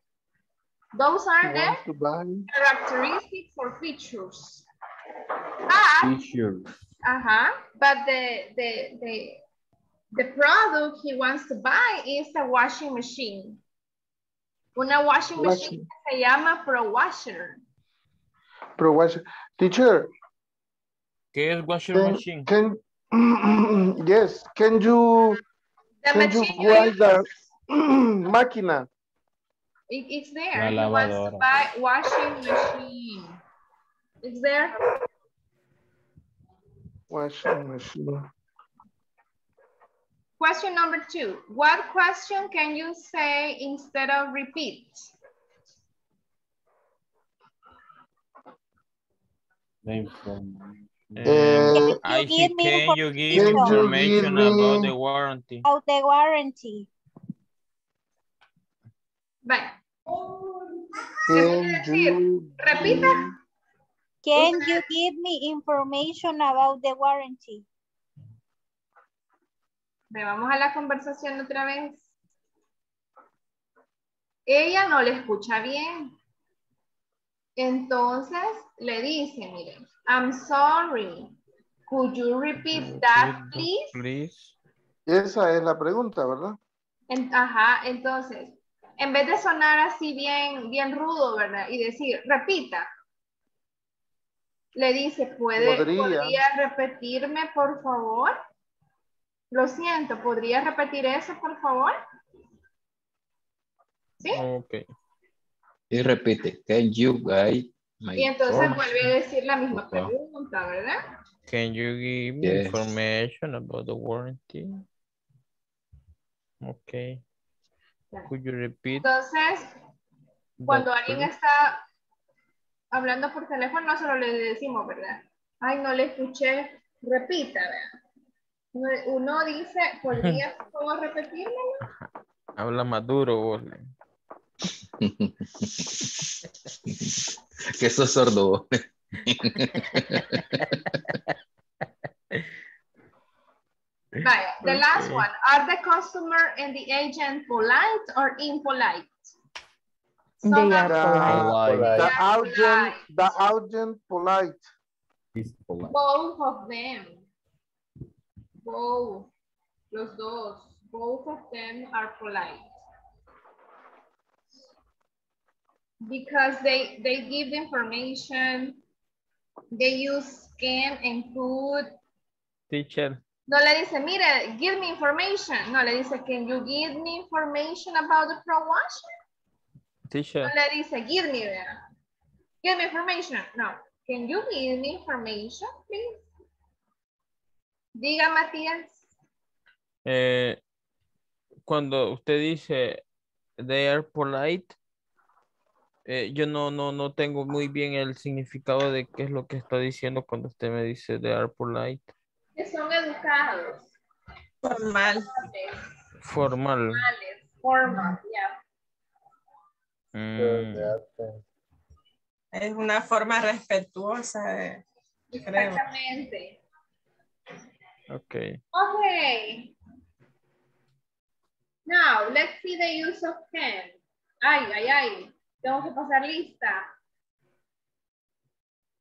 Those are the Wants to buy. characteristics or features. But, T-shirt. uh-huh, but the, the, the, the product he wants to buy is a washing machine. Una washing machine Washing. que se llama Pro Washer. Pro Washer. Teacher, ¿Qué es washer can, machine? can yes, can you The can you write the máquina? It, it's there. La lavadora. buy washing machine. It's there. Washing machine. Question number two. What question can you say instead of repeat? The information. Eh, Uh, I you see, give me can you give Can you information give about the warranty? About the warranty. Vaya. Can you Repita. Can you give me information about the warranty? Vamos a la conversación otra vez. Ella no le escucha bien. Entonces, le dice, miren, I'm sorry. Could you repeat that, please? Please. Esa es la pregunta, ¿verdad? En- ajá, entonces, en vez de sonar así bien, bien rudo, ¿verdad? Y decir, repita. Le dice, ¿puede, Podría. ¿podría repetirme, por favor? Lo siento, ¿podría repetir eso, por favor? ¿Sí? Ok. Y repite, can you guide my Y entonces phone? vuelve a decir la misma pregunta, ¿verdad? Can you give me Yes. information about the warranty? Okay. Could you repeat? Entonces, cuando alguien está hablando por teléfono, no solo le decimos, ¿verdad? Ay, no le escuché, repita, ¿verdad? Uno- dice, ¿podrías favor repetírmelo? Habla más duro vos. que sos sordo. Vaya, the last one. Are the customer and the agent polite or impolite? They Some are polite. The are agent, the agent polite. Both of them. Both. Los dos. Both of them are polite. Because they, they give information, they use scan and could. Teacher. No le dice, mire, give me information. No le dice, can you give me information about the pro washer? Teacher. No le dice, give me. Give me information. No. Can you give me information, please? Diga, Matías. Eh, cuando usted dice they are polite, eh, yo no, no, no tengo muy bien el significado de qué es lo que está diciendo cuando usted me dice they are polite. Que son educados. Formal. Formal. Formales. Formal, yeah. Mm, Es una forma respetuosa de. Exactamente. Okay. Now, let's see the use of can. Ay, ay, ay. Tengo que pasar lista.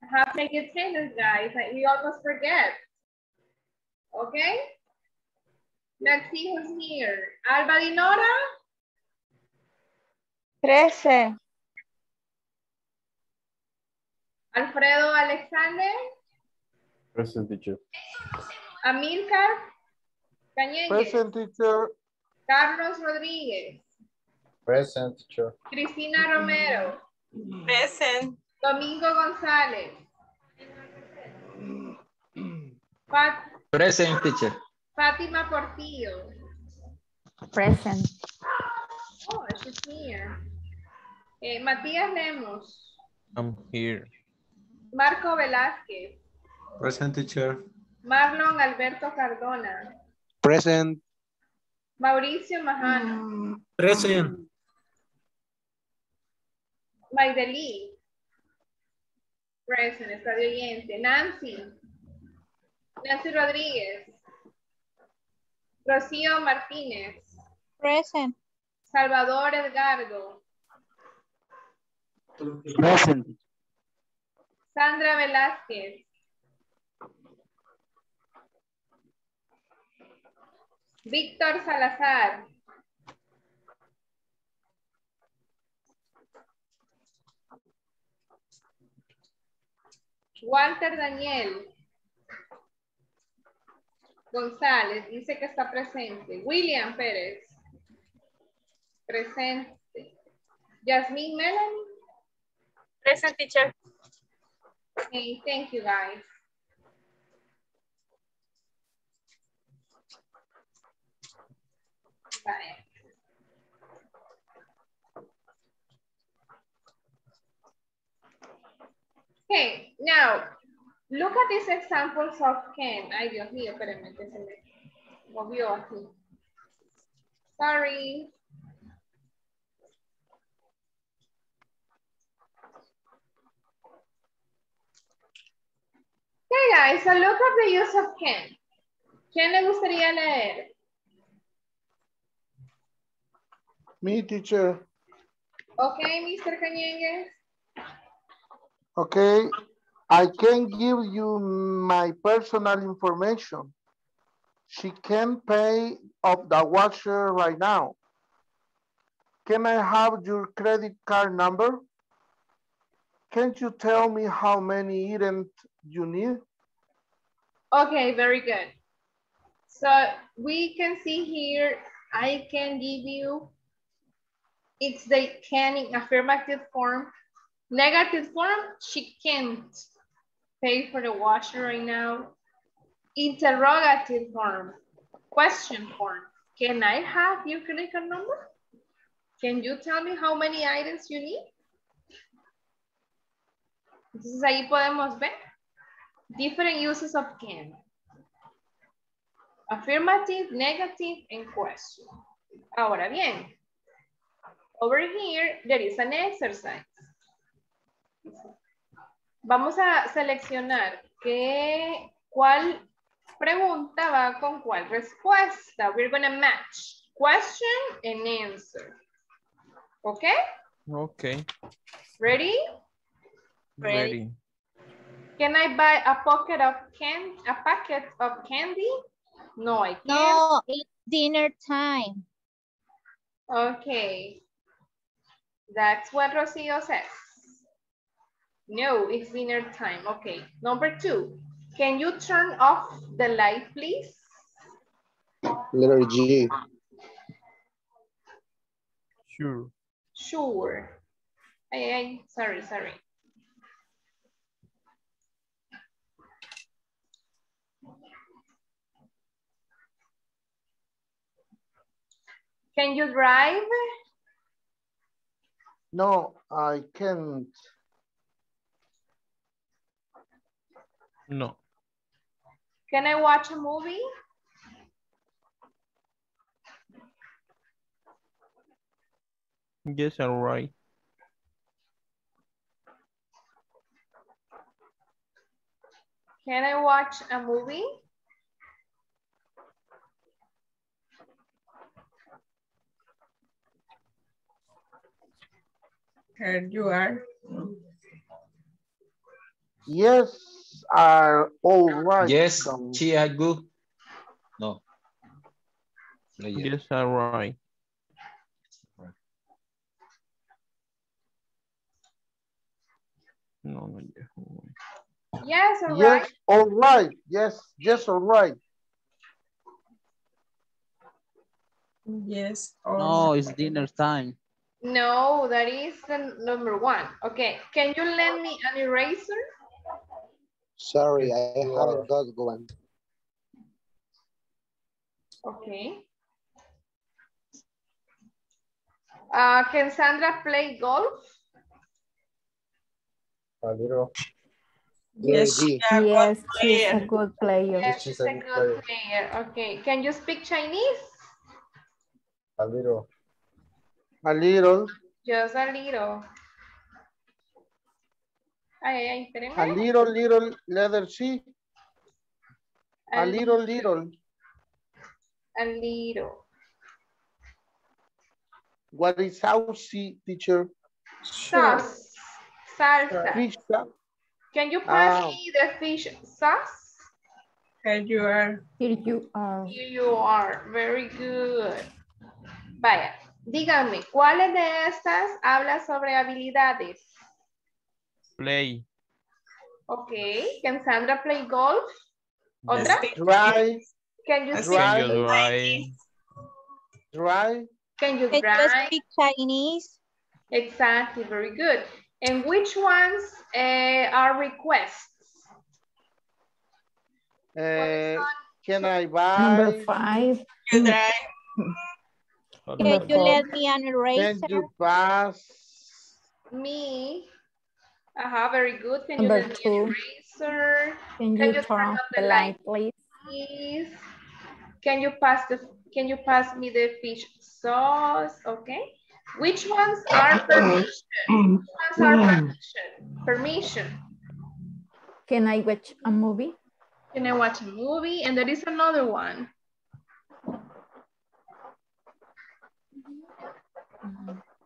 I have to it sentence, guys. We almost forget. Okay? Let's see who's here. Alba Dinora, Present. Alfredo Alexander, Present teacher. Amilcar Cañeñez, Present teacher. Carlos Rodríguez, Present teacher. Cristina Romero, Present. Domingo González, Fat- Present teacher. Fátima Portillo. Present. Oh, she's here. Eh, Matías Lemos, I'm here. Marco Velázquez, Present teacher. Marlon Alberto Cardona, Present. Mauricio Majano, Present. Maideli, present, está de oyente, Nancy, Nancy Rodríguez, Rocío Martínez, Present. Salvador Edgardo, Present. Sandra Velázquez, Víctor Salazar, Walter Daniel González dice que está presente. William Pérez, presente. Yasmín Melanie. Present teacher. Okay, thank you guys. Okay, now look at these examples of can. Ay, Dios mío, espérenme que se me movió aquí. Sorry. Okay, guys, so look at the use of can. ¿Quién le gustaría leer? Me teacher. Okay, Mr. Cañegues. Okay. I can give you my personal information. She can pay off the washer right now. Can I have your credit card number? Can't you tell me how many items you need? Okay, very good. So we can see here, I can give you, it's the can in affirmative form. Negative form, she can't pay for the washer right now. Interrogative form, question form. Can I have your credit card number? Can you tell me how many items you need? Entonces ahí podemos ver different uses of can. Affirmative, negative, and question. Ahora bien, over here, there is an exercise. Vamos a seleccionar qué, cuál pregunta va con cuál respuesta. We're going to match question and answer. Okay? Okay. Ready? Ready. Can I buy a pocket of can a packet of candy? No, I can't. No, it's dinner time. Okay. That's what Rocio says. No, it's dinner time. Okay. Number two. Can you turn off the light, please? Letter G. Sure. Sure. Ay, ay, sorry, sorry. Can you drive? No, I can't. No. Can I watch a movie? Yes, all right. Can I watch a movie? Here you are. Yes, are all right. Yes, Tom. she are good. No. No, yeah. Yes, all right. No, no, yes, all right. Yes, all Yes, right. all right. Yes, yes, all right. Yes. No, it's dinner time. No, that is the number one. Okay, can you lend me an eraser? Sorry, I haven't got one. Okay. Uh, can Sandra play golf? A little. Yes, G. a good Yes, she's a good player. Yes, she's she's a a good good player. Okay, can you speak Chinese? A little. A little, Just a little. Ay, ay, ay, a espérenme. little, little, letter C. A A little, little. A little. What is saucy, teacher? Sauce. Salsa. Fish sauce. Can you pass Ah. me the fish sauce? Here you are. Here you are. Here you are. Very good. Vaya, díganme, ¿cuáles de estas habla sobre habilidades? Play. Ok, can Sandra play golf? ¿Otra? Dry, Can you Así speak? Can Right. you drive? Can you Can you drive? speak Chinese? Exactly, very good. And which ones eh, are requests? Uh, can I Number buy? five. You drive. Can Number you four. let me an eraser? Can you pass? Me. Aha, very good. Can Number you lend me an eraser? Can Can you you turn turn off off the the light, please? please? Can you pass the can you pass me the fish sauce? Okay. Which ones are uh-huh. permission? Which ones are permission? Permission. Can I watch a movie? Can I watch a movie? And there is another one.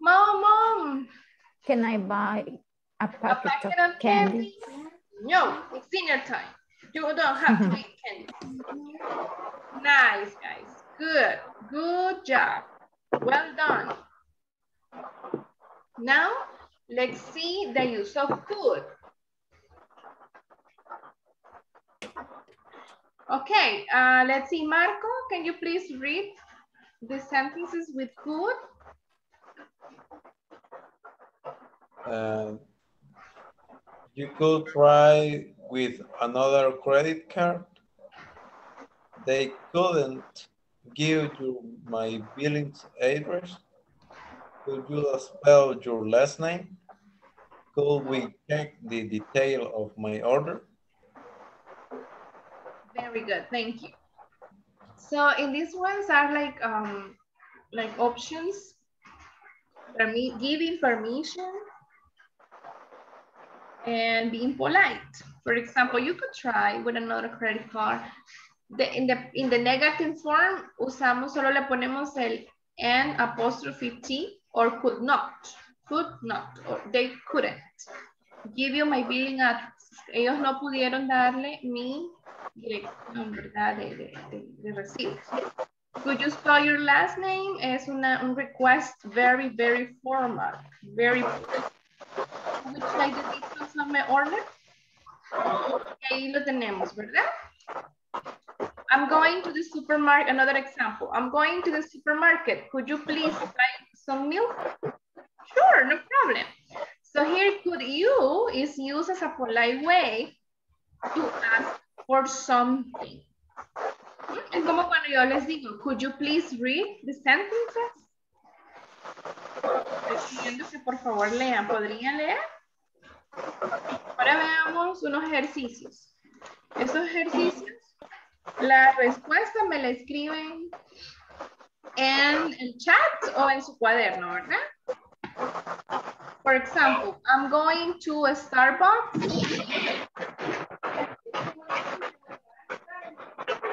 Mom, mom, Can I buy a a packet packet of of candy? candy. No, it's dinner time. You don't have to eat candy. Nice, guys. Good. Good job. Well done. Now, let's see the use of could. Okay, uh, let's see. Marco, can you please read the sentences with could? Uh, you could try with another credit card. They couldn't give you my billing address. Could you spell your last name? Could we check the detail of my order? Very good, thank you. So in these ones are like um like options. Permi giving permission and being polite. For example, you could try with another credit card. The, in, the, in the negative form, usamos, solo le ponemos el and apostrophe T or could not. Could not, or they couldn't. Give you my billing address. Ellos no pudieron darle mi dirección, ¿verdad? De, de, de, de. Could you spell your last name? Es una, un request very, very formal. Very like the my order? Ahí lo tenemos, ¿verdad? I'm going to the supermarket, another example. I'm going to the supermarket. Could you please buy some milk? Sure, no problem. So here could you is used as a polite way to ask for something. Hmm? Es como cuando yo les digo, could you please read the sentences? Que por favor lean. ¿Podrían leer? Ahora veamos unos ejercicios. Esos ejercicios, la respuesta me la escriben en el chat o en su cuaderno, ¿verdad? For example, I'm going to a Starbucks.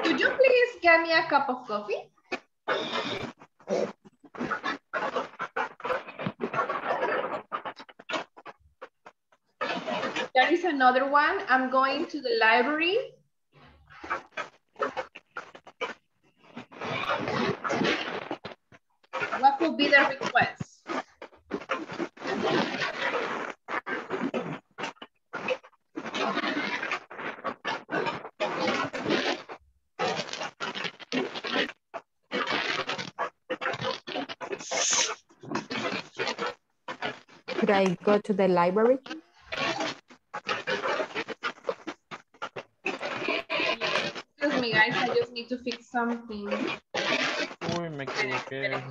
Could you please get me a cup of coffee? There is another one. I'm going to the library. What will be the request? Could I go to the library? Excuse me, guys. I just need to fix something. Uy, me equivoqué.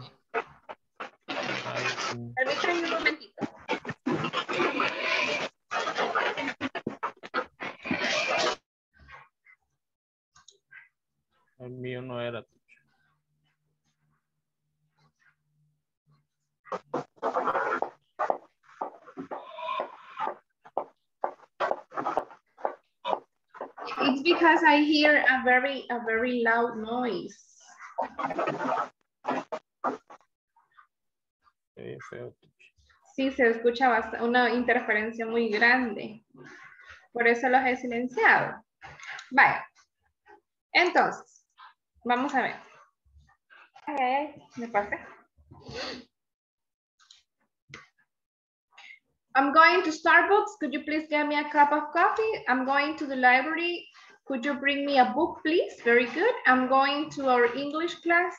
Ay, sí. I hear a very, a very loud noise. Sí, se escucha una interferencia muy grande. Por eso los he silenciado. Vaya. Entonces, vamos a ver. Ay, me pasé. I'm going to Starbucks. Could you please get me a cup of coffee? I'm going to the library. Could you bring me a book, please? Very good. I'm going to our English class.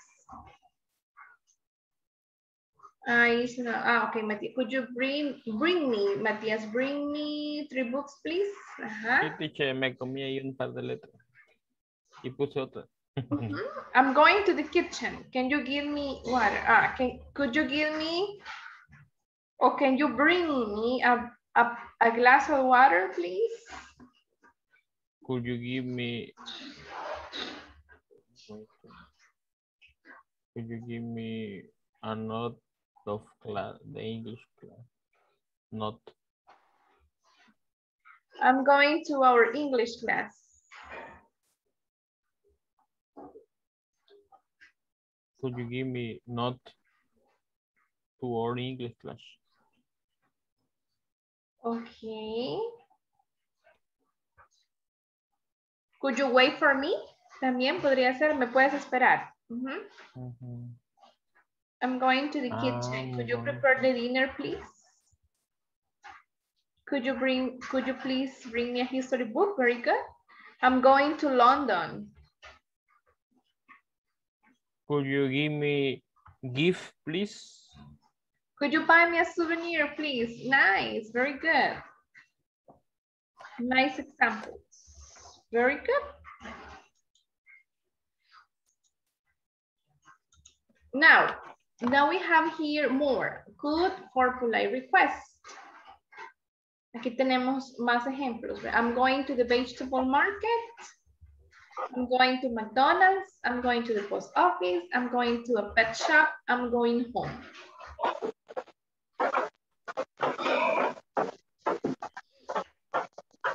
Se lo- ah, ok, Matías. Could you bring, bring me, Matías, bring me three books, please? Ajá. Sí, teacher, me comí ahí un par de letras. Y puse otra. I'm going to the kitchen. Can you give me water? Ah, can, could you give me, or can you bring me a, a, a glass of water, please? Could you give me... Could you give me a note of class, the English class? Not. I'm going to our English class. Could you give me note to our English class? Okay. Could you wait for me? También podría ser, me puedes esperar. I'm going to the kitchen. Ah, could you prepare the dinner, please? Could you bring, could you please bring me a history book? Very good. I'm going to London. Could you give me gift, please? Could you buy me a souvenir, please? Nice, very good. Nice examples. Very good. Now, now we have here more. Good for polite requests. Aquí tenemos más ejemplos. I'm going to the vegetable market. I'm going to McDonald's. I'm going to the post office. I'm going to a pet shop. I'm going home.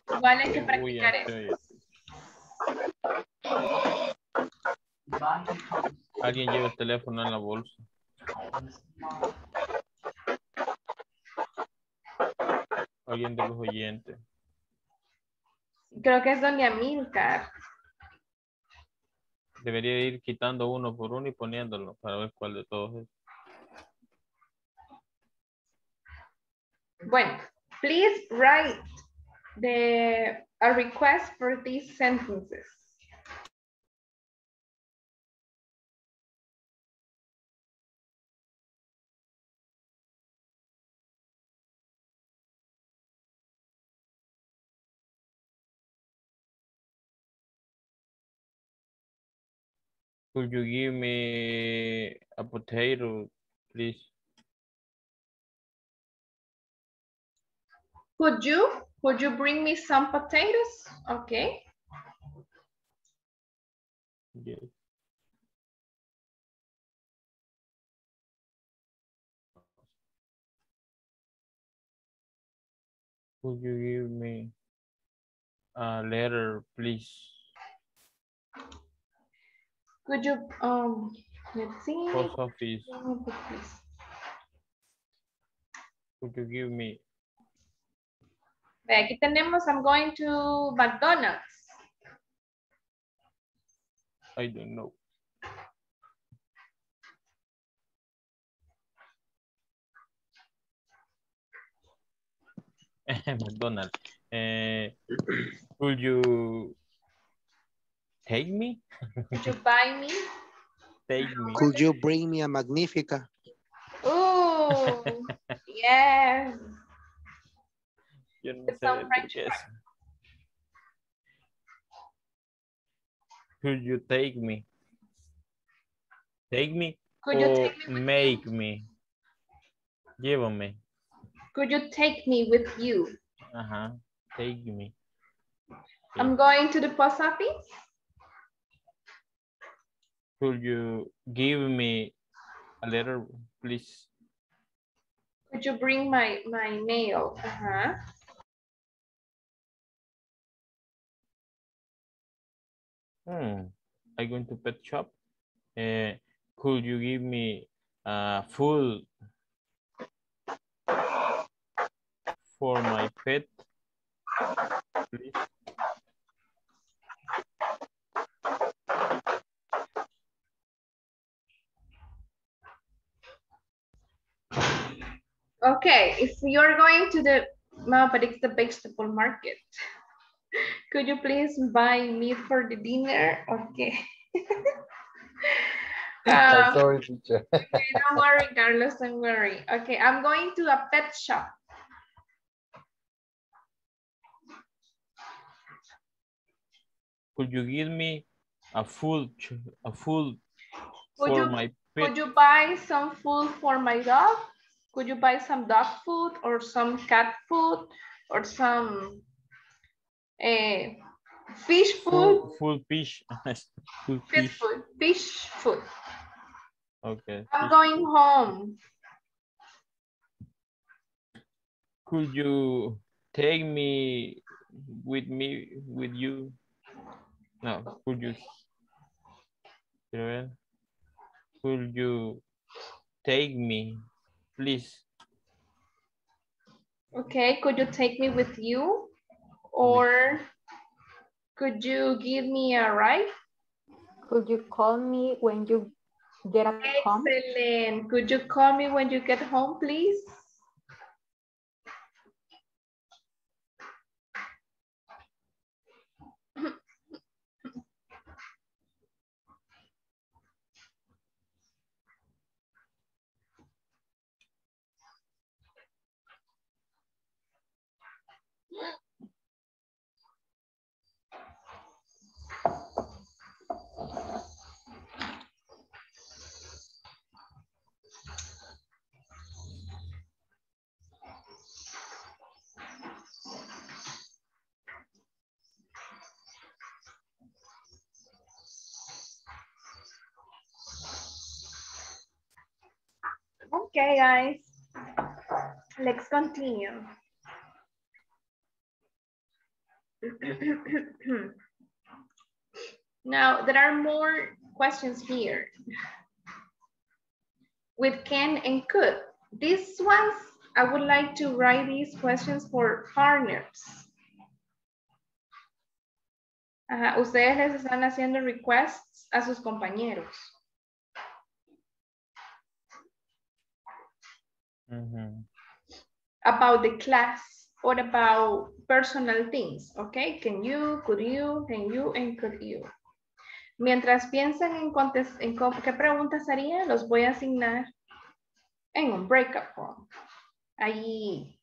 Igual hay que practicar bulla eso. se oye. Alguien lleva el teléfono en la bolsa. Alguien de los oyentes. Creo que es Doña Milcar. Debería ir quitando uno por uno y poniéndolo para ver cuál de todos es. Bueno, please write the a request for these sentences. Could you give me a potato, please? Could you, could you bring me some potatoes? Okay. Yes. Could you give me a letter, please? Could you, um, let's see. Post office. Could you give me aquí tenemos, I'm going to McDonald's. I don't know. McDonald's. Eh, could you take me? Could you buy me? Take me. Could you bring me a McNífica? Oh, yes. Yo no It's sé some de French qué es. Could you take me? Take me Could you or take me with you? make me? Llévame. Could you take me with you? Ajá. Take me. I'm going to the post office. Could you give me a letter, please? Could you bring my, my mail? Uh-huh. Hmm. I going to pet shop. Uh, could you give me uh, food for my pet, please? Okay, if you're going to the, no, but it's the vegetable market. Could you please buy meat for the dinner? Okay. I'm Uh, sorry, teacher. okay, don't worry, Carlos, don't worry. Okay, I'm going to a pet shop. Could you give me a full, ch- a full Would for you- my Could pet? you buy some food for my dog? Could you buy some dog food or some cat food or some eh, fish food? Full, full fish. full Fish food, fish food. Okay. I'm fish. going home. Could you take me with me with you? No, could you? Could you take me, please? Okay, could you take me with you? Or Could you give me a ride? Could you call me when you get at home? Excellent. Could you call me when you get home, please? Okay, guys. Let's continue. now, there are more questions here. With can and could. These ones, I would like to write these questions for partners. Ajá, ustedes les están haciendo requests a sus compañeros. About the class or about personal things, okay? Can you, could you, can you, and could you. Mientras piensen en, contest en qué preguntas harían, los voy a asignar en un breakup room. Ahí,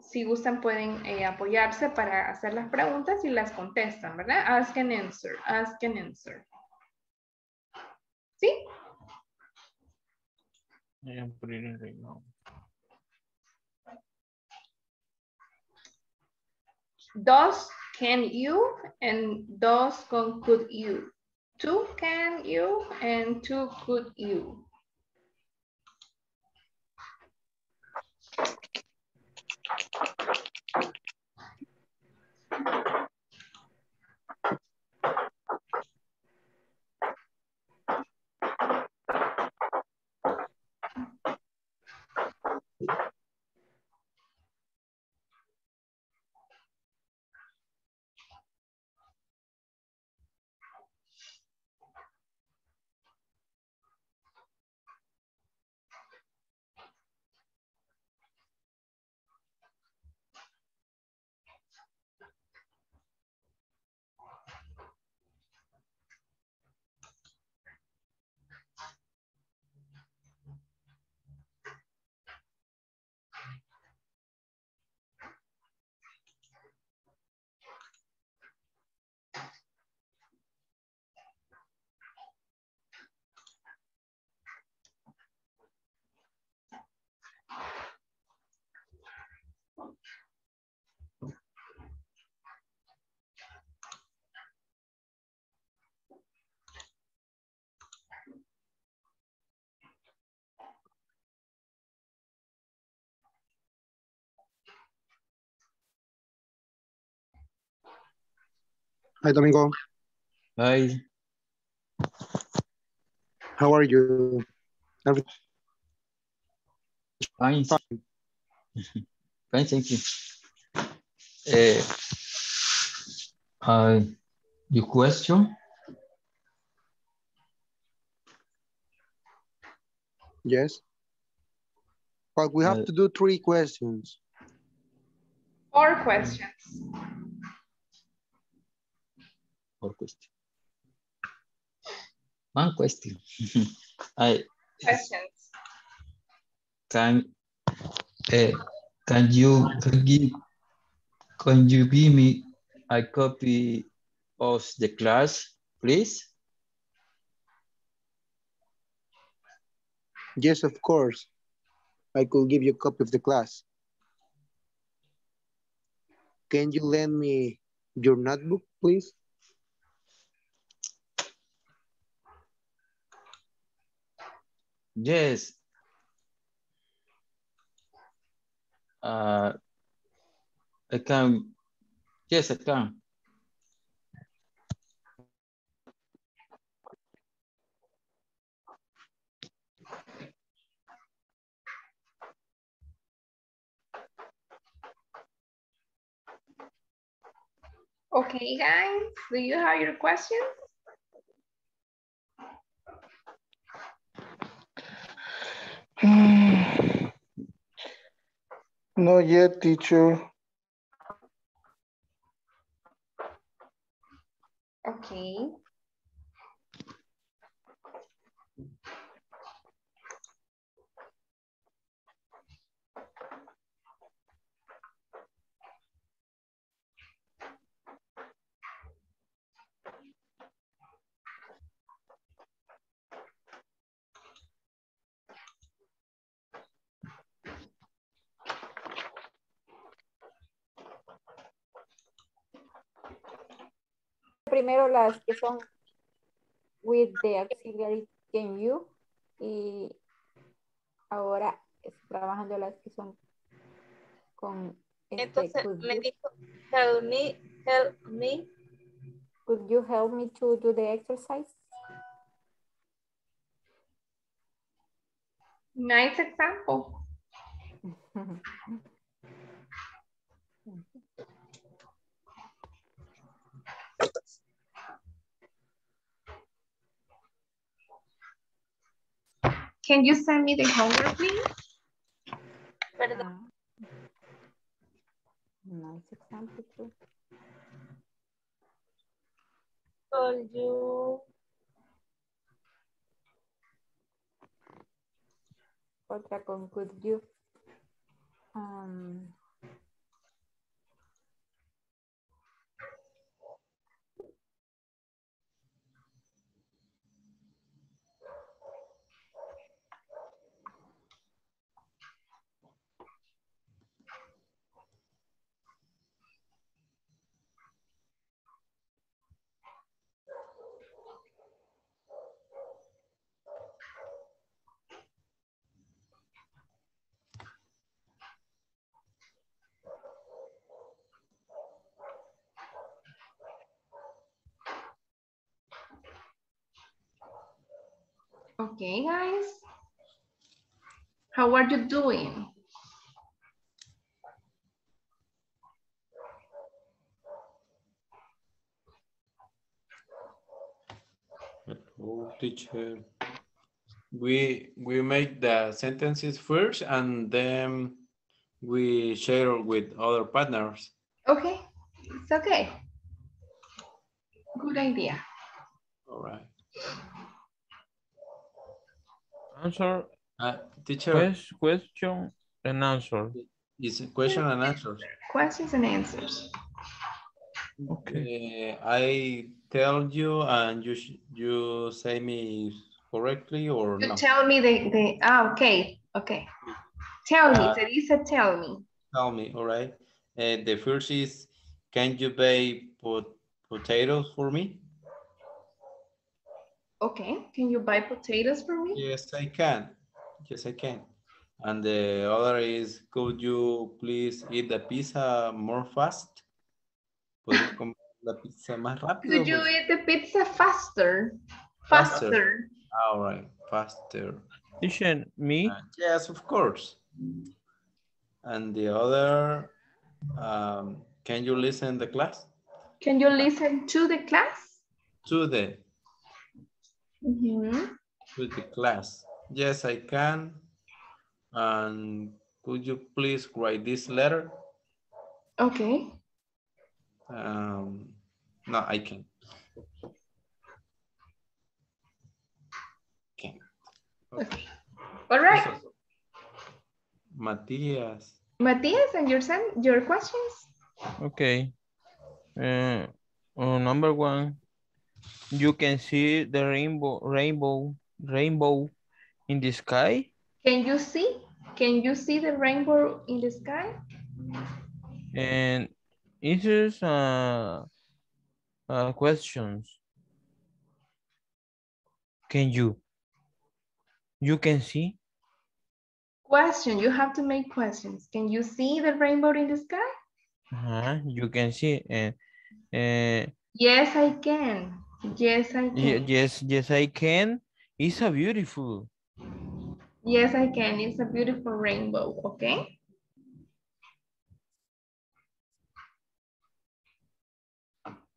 si gustan, pueden eh, apoyarse para hacer las preguntas y las contestan, ¿verdad? Ask and answer, ask and answer. ¿Sí? I am putting it right now. Dos, can you, and dos con could you. Two can you, and two could you. Hi, Domingo. Hi. How are you? Every- Fine. Fine, thank you. Uh, uh, your question? Yes. But we have Uh, to do three questions. Four questions. Or question. One question. I Questions. can uh, can you can give can you give me a copy of the class, please? Yes, of course. I could give you a copy of the class. Can you lend me your notebook, please? Yes. Uh, I can. Yes, I can. Okay, guys, do you have your questions? Not yet, teacher. Okay. Primero las que son with the auxiliary can you y ahora estoy trabajando las que son con este, Entonces me you. dijo, help me, help me. Could you help me to do the exercise? Nice example. Can you send me the homework, please? Perdón. Nice example too. Told you. Otra con could you. Um, Okay, guys. How are you doing? Oh, teacher. We we make the sentences first and then we share with other partners. Okay, it's okay. Good idea. All right. Answer, Uh, teacher, ques- question and answer. is question and answers. Questions and answers. Okay. I tell you and you you say me correctly or You no? tell me the, the, ah, okay, okay. Tell me, Uh, Teresa, tell me. Tell me, all right. Uh, the first is, can you buy pot potatoes for me? Okay, can you buy potatoes for me? Yes, I can. Yes, I can. And the other is, could you please eat the pizza more fast? ¿Puedes comer la pizza más rápido? Could you eat the pizza faster? Faster. Faster. All right, faster. Teacher, me? Uh, yes, of course. And the other, um, can you listen the class? Can you listen to the class? To the, Mhm. to the class. Yes, I can. And could you please write this letter? Okay. Um, no, I can. Can. Okay. All right. Matías. Matthias, and your, sen- your questions? Okay. Uh, uh, number one, you can see the rainbow, rainbow, rainbow in the sky. Can you see? Can you see the rainbow in the sky? And answers uh, uh, questions. Can you? You can see? Question, you have to make questions. Can you see the rainbow in the sky? Uh-huh, you can see. And uh, Yes, I can. Yes, I can. yes, yes, I can. It's a beautiful. Yes, I can. It's a beautiful rainbow, okay?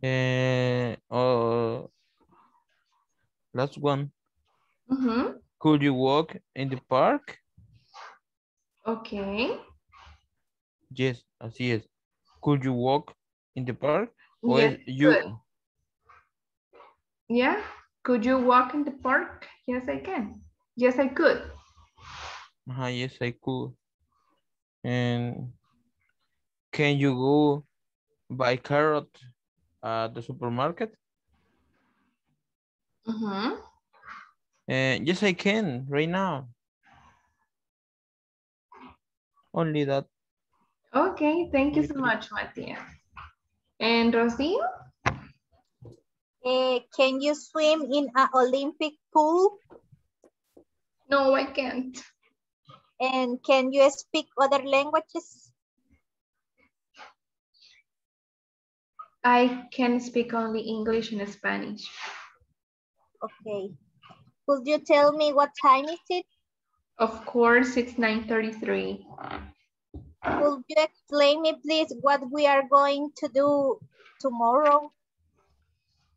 Eh, oh, last one. Mhm. Could you walk in the park? Okay. Yes, así es. Could you walk in the park? Or Yes, you. could. Yeah. Could you walk in the park? Yes, I can. Yes, I could. Ajá, yes, I could. And can you go buy carrot at the supermarket? Mhm. Uh, yes, I can right now. Only that. Okay, thank you so much, Matías. And Rocío? Eh, can you swim in an Olympic pool? No, I can't. And can you speak other languages? I can speak only English and Spanish. Okay. Could you tell me what time is it? Of course, it's 9.33. Could you explain me please what we are going to do tomorrow?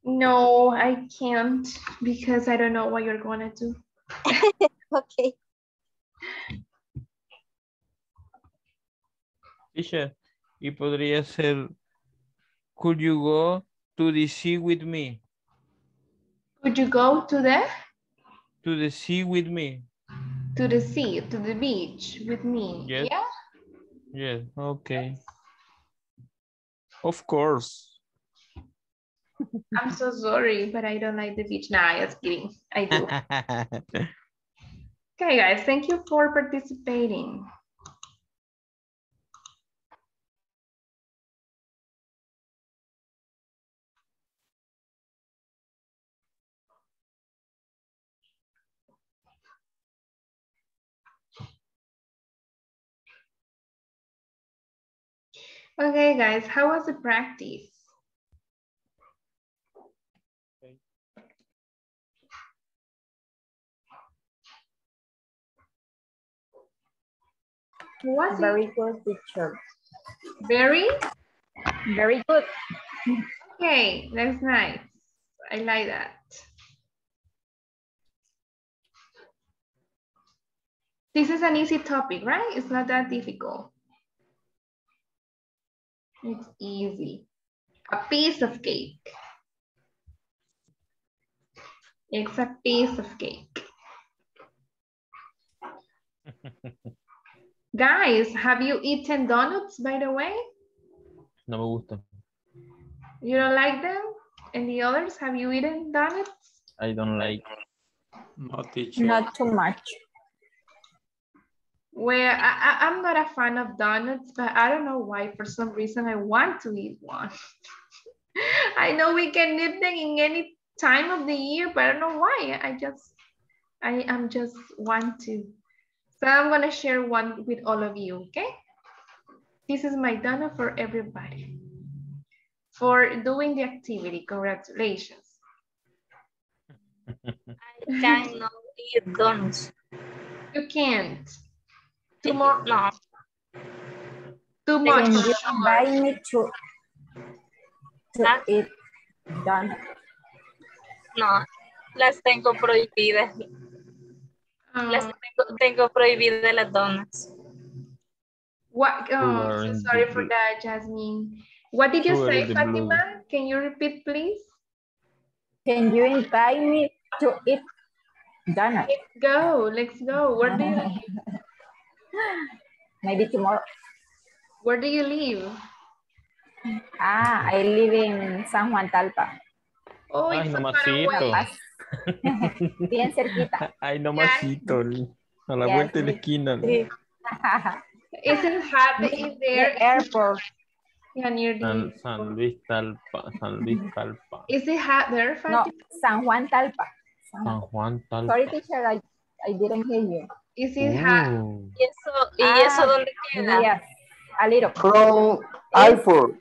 No, I can't because I don't know what you're gonna do. okay. Teacher, y podría ser, could you go to the sea with me? Could you go to the To the sea with me? to the sea, to the beach with me? Yes. Yeah. Yes, okay. Of course. I'm so sorry, but I don't like the beach. Nah, just kidding. I do. okay, guys, thank you for participating. Okay, guys, how was the practice? Was Very good, teacher. Very? Very good. Okay, that's nice. I like that. This is an easy topic, right? It's not that difficult. It's easy. A piece of cake. It's a piece of cake. Guys, have you eaten donuts, by the way? No me gusta. You don't like them? And the others, have you eaten donuts? I don't like. No, teacher. Not too much. Well, I, I, I'm not a fan of donuts, but I don't know why. For some reason, I want to eat one. I know we can eat them in any time of the year, but I don't know why. I just, I am just want to. So I'm gonna share one with all of you, okay? This is my donut for everybody. For doing the activity, congratulations. I cannot eat donuts. You can't. Too much. No. too much. For you invite me to, to Ah. eat donut? No, las tengo prohibidas. Las Um, tengo, tengo prohibidas las donuts. What? Oh, so sorry for that, Jasmine. What did you say, Fatima? Can you repeat, please? Can you invite me to eat donut? Let's go. Let's go. Where do you live? Maybe tomorrow. Where do you live? Ah, I live in San Juan Talpa. Oh, Ay, it's Bien cerquita. Ay, nomásito. A la Yes, vuelta de la esquina. Sí. Isn't hot is The airport. Yeah, near San, the. San Luis Talpa. San Luis Talpa. Is it hot there, No? San Juan Talpa. San San Juan. Juan Sorry, Talpa. teacher, I, I didn't hear you. Is it hot? Oh. ¿Y eso, y Ah, eso dónde queda? Yes, a little. From airport.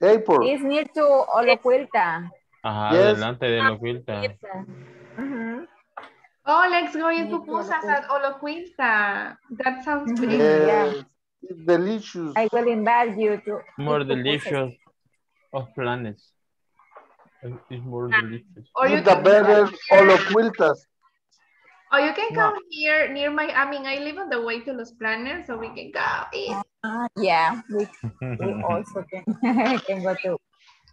Airport. It's near to Olocuilta. Ajá, Yes. adelante de la filta. Esa. Mhm. Oh, let's go eat Near to pupusas at Olocuilta. That sounds great. Yes. It's delicious. I will invite you to More delicious of planets. It's more delicious. Or you the can better holoquiltas. Or you can No. come here near my, I mean, I live on the way to Los Planes, so we can go eat. Ah, yeah, we, we also can, can go to,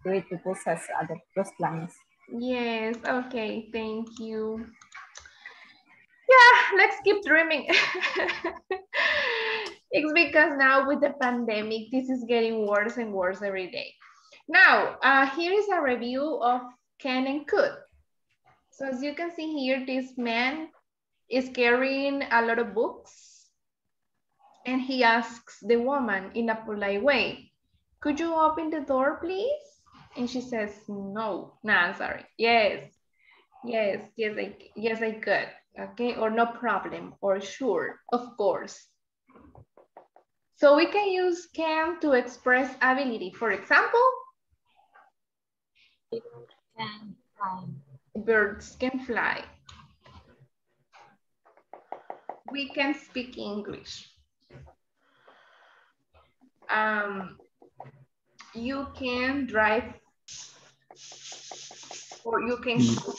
to eat pupusas at the Los Planes. Yes, okay, thank you. Yeah, let's keep dreaming. it's because now with the pandemic, this is getting worse and worse every day. Now, uh, here is a review of can and could. So as you can see here, this man is carrying a lot of books and he asks the woman in a polite way, could you open the door, please? And she says, no, no, I'm sorry. Yes, yes, yes, I, yes, I could. Okay, or no problem, or sure, of course. So we can use can to express ability. For example, birds can fly. We can speak English. Um, you can drive or you can mm. cook.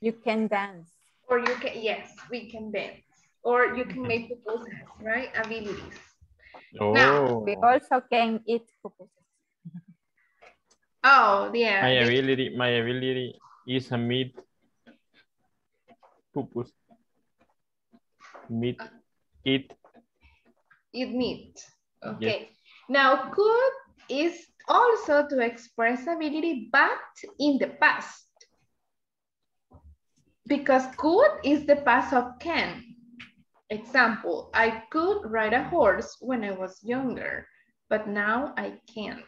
You can dance. or you can yes we can dance. Or you can mm-hmm. make proposals right? Abilities. Oh, We also can eat pupusas. oh yeah. My ability, my ability is a meat pupus. Meat, eat. eat meat. Okay. Now could is also to express ability but in the past. Because could is the past of can example i could ride a horse when i was younger but now i can't.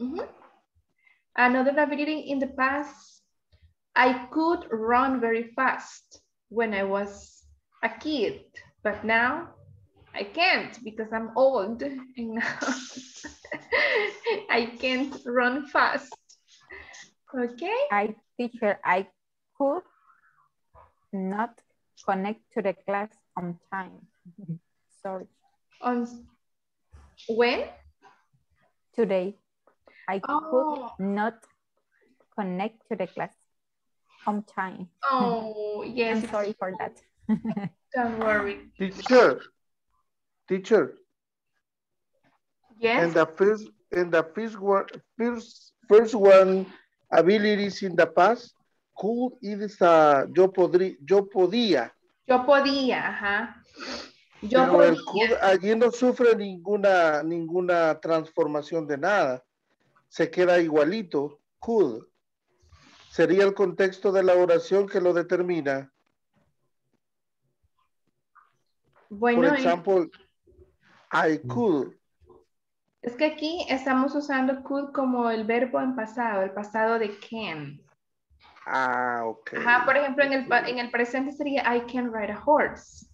Mhm. another ability in the past i could run very fast when i was a kid but now I can't because I'm old and now I can't run fast. Okay? I teacher, I could not connect to the class on time. Sorry. On when? Today. I Oh. could not connect to the class on time. Oh, yes. I'm sorry for that. Don't worry. Teacher, teacher, Yes. and the first, and the first one, first, first one, abilities in the past, could is a yo podría, yo podía. Yo podía, ajá. Yo Pero el podía. could allí no sufre ninguna, ninguna transformación de nada. Se queda igualito, could. Sería el contexto de la oración que lo determina. Bueno, Por y- ejemplo, I could. es que aquí estamos usando could como el verbo en pasado, el pasado de can. Ah, ok. Ajá, por ejemplo, en el, en el presente sería I can ride a horse.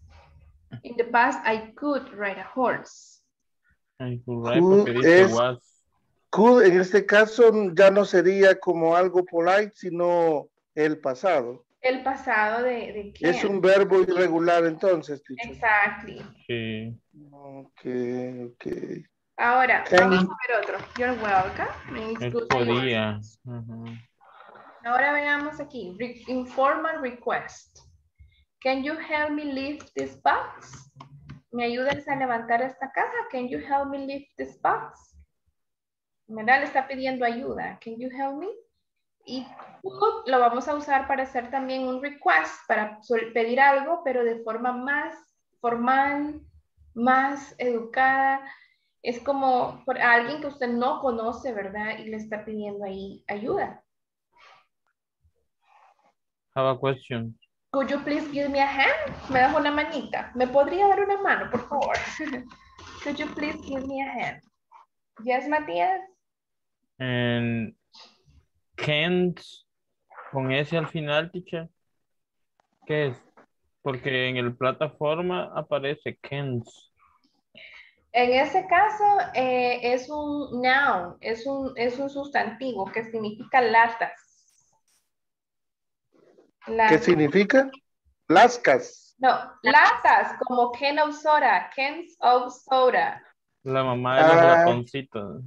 In the past, I could ride a horse. Ay, could ride Could porque dice es- was. Could en este caso ya no sería como algo polite, sino el pasado. El pasado de, de. Es un verbo irregular entonces, teacher. Exactly. Sí. Ok, ok. Ahora, Can- vamos a ver otro. You're welcome. Podía. morning. Ujú. Ahora veamos aquí. Re- informal request. Can you help me lift this box? ¿Me ayudas a levantar esta caja? Can you help me lift this box? ¿Verdad? Le está pidiendo ayuda. Can you help me? Y could lo vamos a usar para hacer también un request, para pedir algo, pero de forma más formal, más educada. Es como por alguien que usted no conoce, ¿verdad? Y le está pidiendo ahí ayuda. Have a question. Could you please give me a hand? ¿Me das una manita? ¿Me podría dar una mano, por favor? Could you please give me a hand? Yes, Matías? And can't con ese al final, teacher. ¿Qué es? Porque en el plataforma aparece can't. En ese caso, eh, es un noun, es un, es un sustantivo que significa latas. La- ¿Qué significa? Lascas. No, latas, como can of soda, cans of soda. La mamá de los Ah. ratoncitos.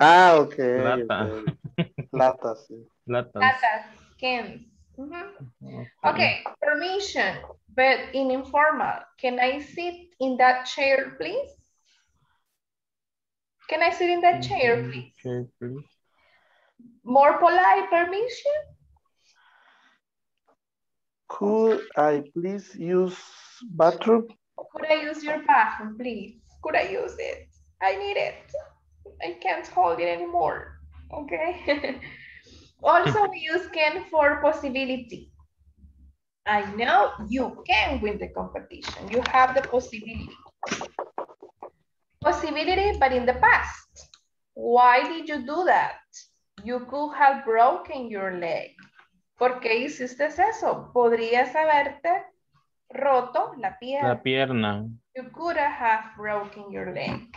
Ah, ok. Plata. ok. Plata, sí. Latas. Latas, cans. Mhm. Okay, permission, but in informal. Can I sit in that chair, please? Can I sit in that chair, please? Okay, please. More polite permission? Could I please use bathroom? Could I use your bathroom, please? Could I use it? I need it. I can't hold it anymore. Okay. also, we use can for possibility. I know you can win the competition. You have the possibility. Possibility, but in the past. Why did you do that? You could have broken your leg. ¿Por qué hiciste eso? Podrías haberte roto la pierna. La pierna. You could have broken your leg.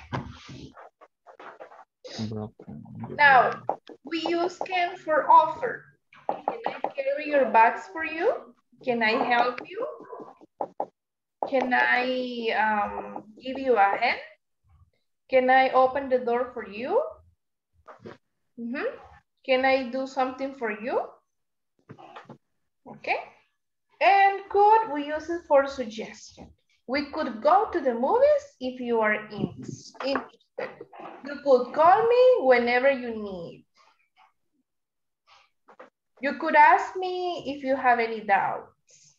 Broken. Now, we use can for offer. Can I carry your bags for you? Can I help you? Can I um, give you a hand? Can I open the door for you? Mhm. Can I do something for you? Okay. And could we use it for suggestion? We could go to the movies if you are in, interested. You could call me whenever you need. You could ask me if you have any doubts.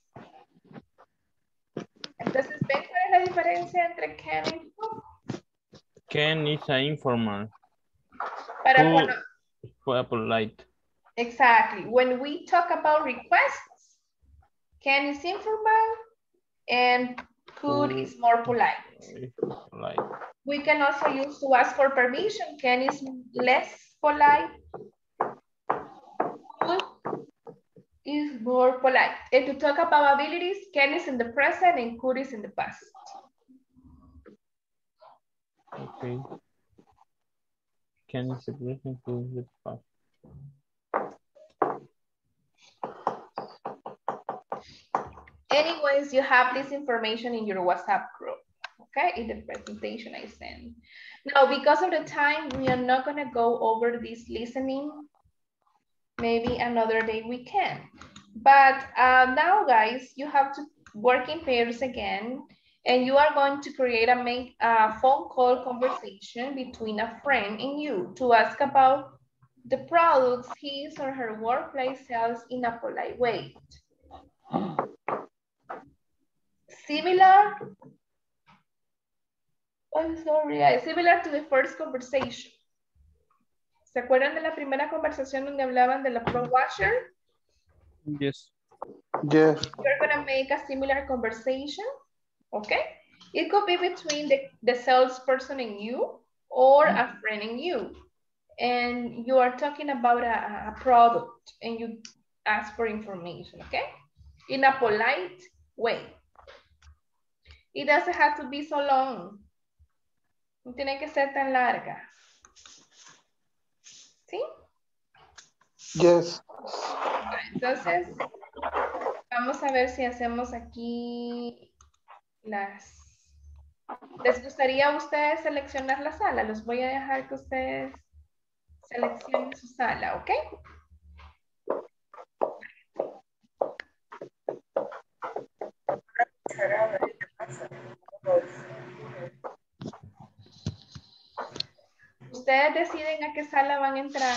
Entonces, ¿ven cuál es la diferencia entre can y could? Can is a informal. Para Who cuando, for polite. exactly. When we talk about requests, can is informal and could is more polite. Polite. We can also use to ask for permission. Can is less polite. Could is more polite. And to talk about abilities, can is in the present and could is in the past. Okay. Can is a present to the past. Anyways, you have this information in your WhatsApp group, okay? In the presentation I sent. Now, because of the time, we are not gonna go over this listening. Maybe another day we can. But uh, now, guys, you have to work in pairs again, and you are going to create a make a phone call conversation between a friend and you to ask about the products his or her workplace sells in a polite way. Similar, oh, sorry, yeah, similar to the first conversation. ¿Se acuerdan de la primera conversación donde hablaban de la Pro Washer? Yes. Yes. You're gonna make a similar conversation, okay? It could be between the, the salesperson and you or a friend and you. And you are talking about a, a product and you ask for information, okay? In a polite way. It doesn't have to be so long. No tiene que ser tan larga. ¿Sí? Yes. Entonces, vamos a ver si hacemos aquí las... ¿Les gustaría a ustedes seleccionar la sala? Los voy a dejar que ustedes seleccionen su sala, ¿ok? Ustedes deciden a qué sala van a entrar.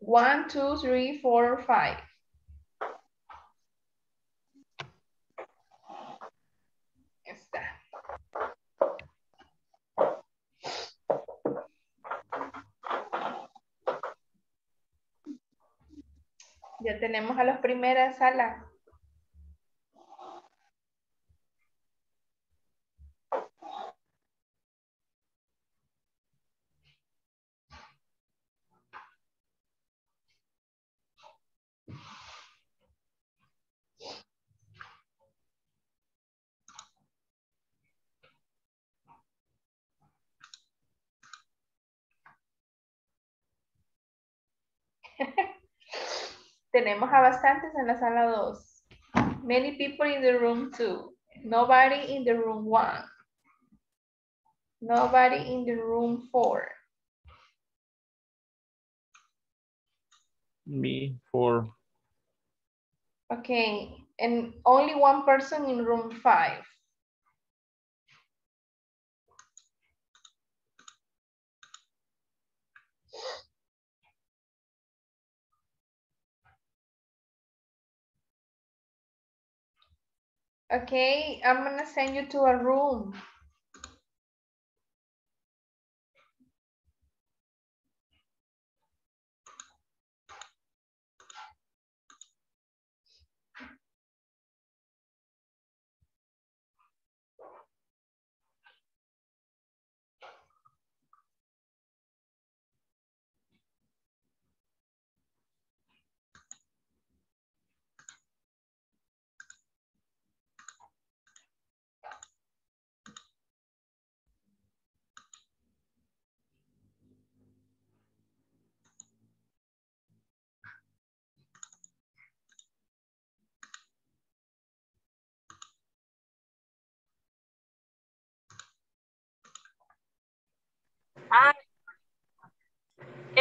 One, two, three, four, five. Ya tenemos a las primeras salas. Tenemos a bastantes en la sala 2. Many people in the room 2. Nobody in the room 1. Nobody in the room 4. Me, 4. Okay, and only one person in room 5. Okay, I'm gonna send you to a room.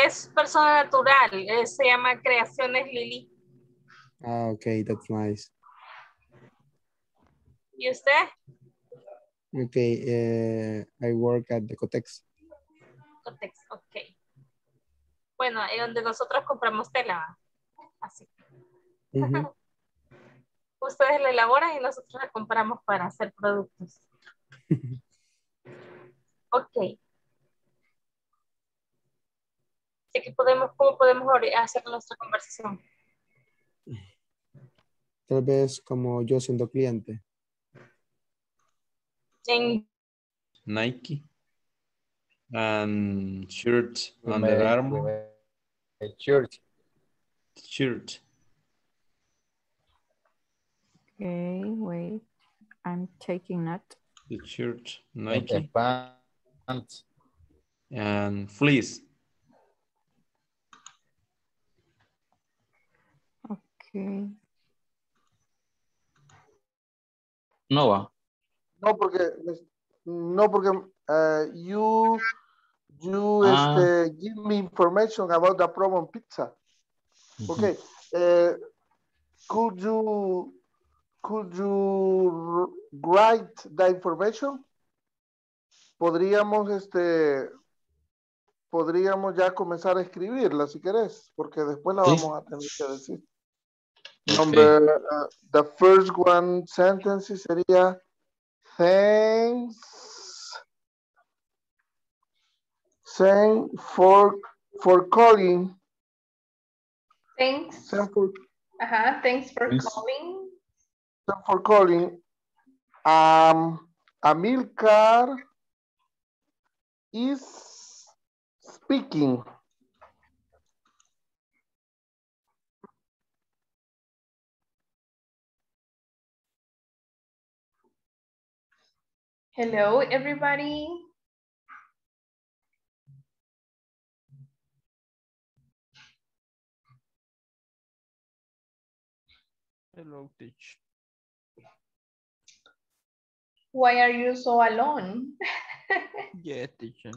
Es persona natural, eh, se llama Creaciones Lili. Ah, okay, that's nice. ¿Y usted? Okay, uh, I work at the Cotex. Cotex, ok. Bueno, es donde nosotros compramos tela. Así. Ustedes la elaboran y nosotros la compramos para hacer productos. Ok. Así que podemos, ¿cómo podemos hacer nuestra conversación? Tal vez como yo siendo cliente. En, Nike. And shirt, We Under Armour. Shirt. Shirt. Okay, wait. I'm taking note. The shirt, And Nike. pants. And fleece. Okay. Nova. No, porque, no, porque uh, you, you Ah. este, give me information about the promo pizza. Okay, uh, could you, could you write the information? Podríamos, este, podríamos ya comenzar a escribirla si querés, porque después la Sí. vamos a tener que decir. Ok. Number, uh, the first one sentence sería, thanks, thank for, for calling, Thanks. thank for, Uh-huh, thanks for Thanks. calling. thank for calling. Um, Amilcar is speaking. Hello, everybody. Hello, teach. Why are you so alone? Yeah, teacher.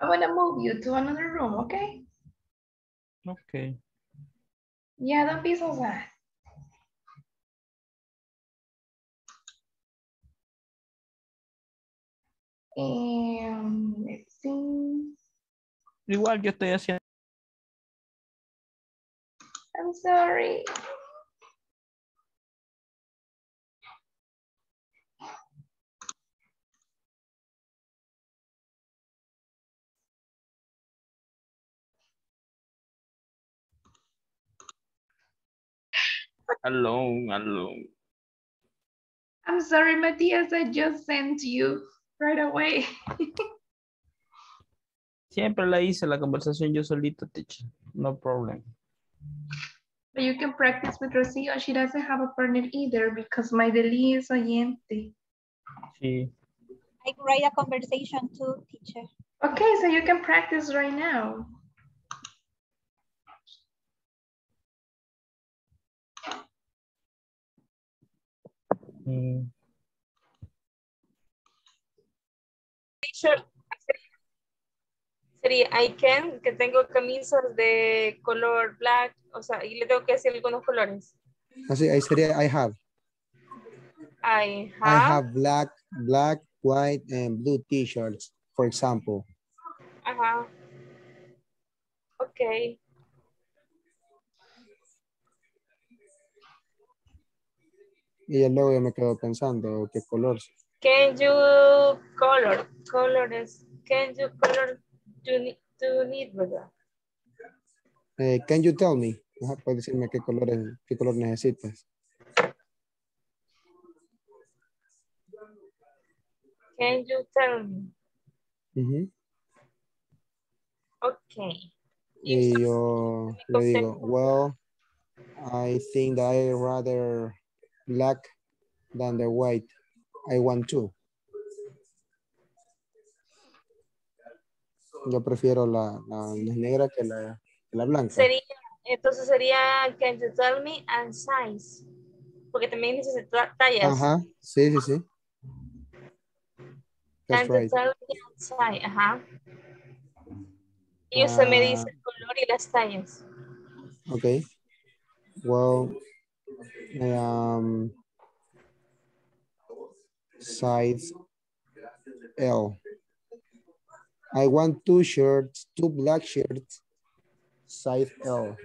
I'm gonna move you to another room, okay? Okay. Yeah, don't be so sad. And let's see. Igual yo estoy haciendo. I'm sorry. Alone, alone. I'm sorry, Matías. I just sent you right away. Siempre la hice la conversación yo solito, teacher. No problem. But you can practice with Rocío. She doesn't have a partner either because Maideli is oyente. Sí. I write a conversation too, teacher. Okay, so you can practice right now. Mm, Sería I can, que tengo camisas de color black, o sea, y le tengo que decir algunos colores. Así, ahí sería I have. I have, I have black, black, white, and blue t-shirts, for example. ajá. Ok. Y ya luego yo me quedo pensando qué color. Can you color, colores, can you color, need, you need. Eh, can you tell me? Ajá, puedes decirme qué colores, qué color necesitas. Can you tell me? Ujú. Ok. Y yo le digo, well, I think that I rather black than the white. I want two. Yo prefiero la, la, negra que la, que la blanca. Sería, entonces sería, can you tell me and size? Porque también necesita tallas. Ajá, sí, sí, sí. That's Can you tell me and size? Ajá. Y usted me dice el color y las tallas. Okay. Well, um, size L. I want two shirts, two black shirts, size L.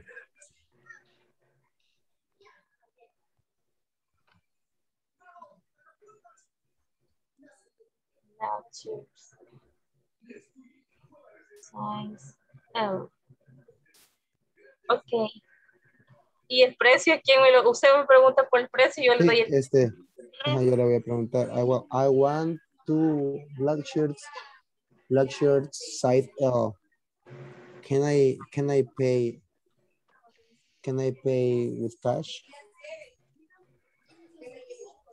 Choose. Size L. Ok. ¿Y el precio? ¿Quién me lo, usted me pregunta por el precio y yo le doy el este, ajá, yo le voy a preguntar. I want, I want two black shirts, black shirts, size L. Can I, can I pay, can I pay with cash?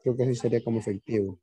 Creo que así sería como efectivo.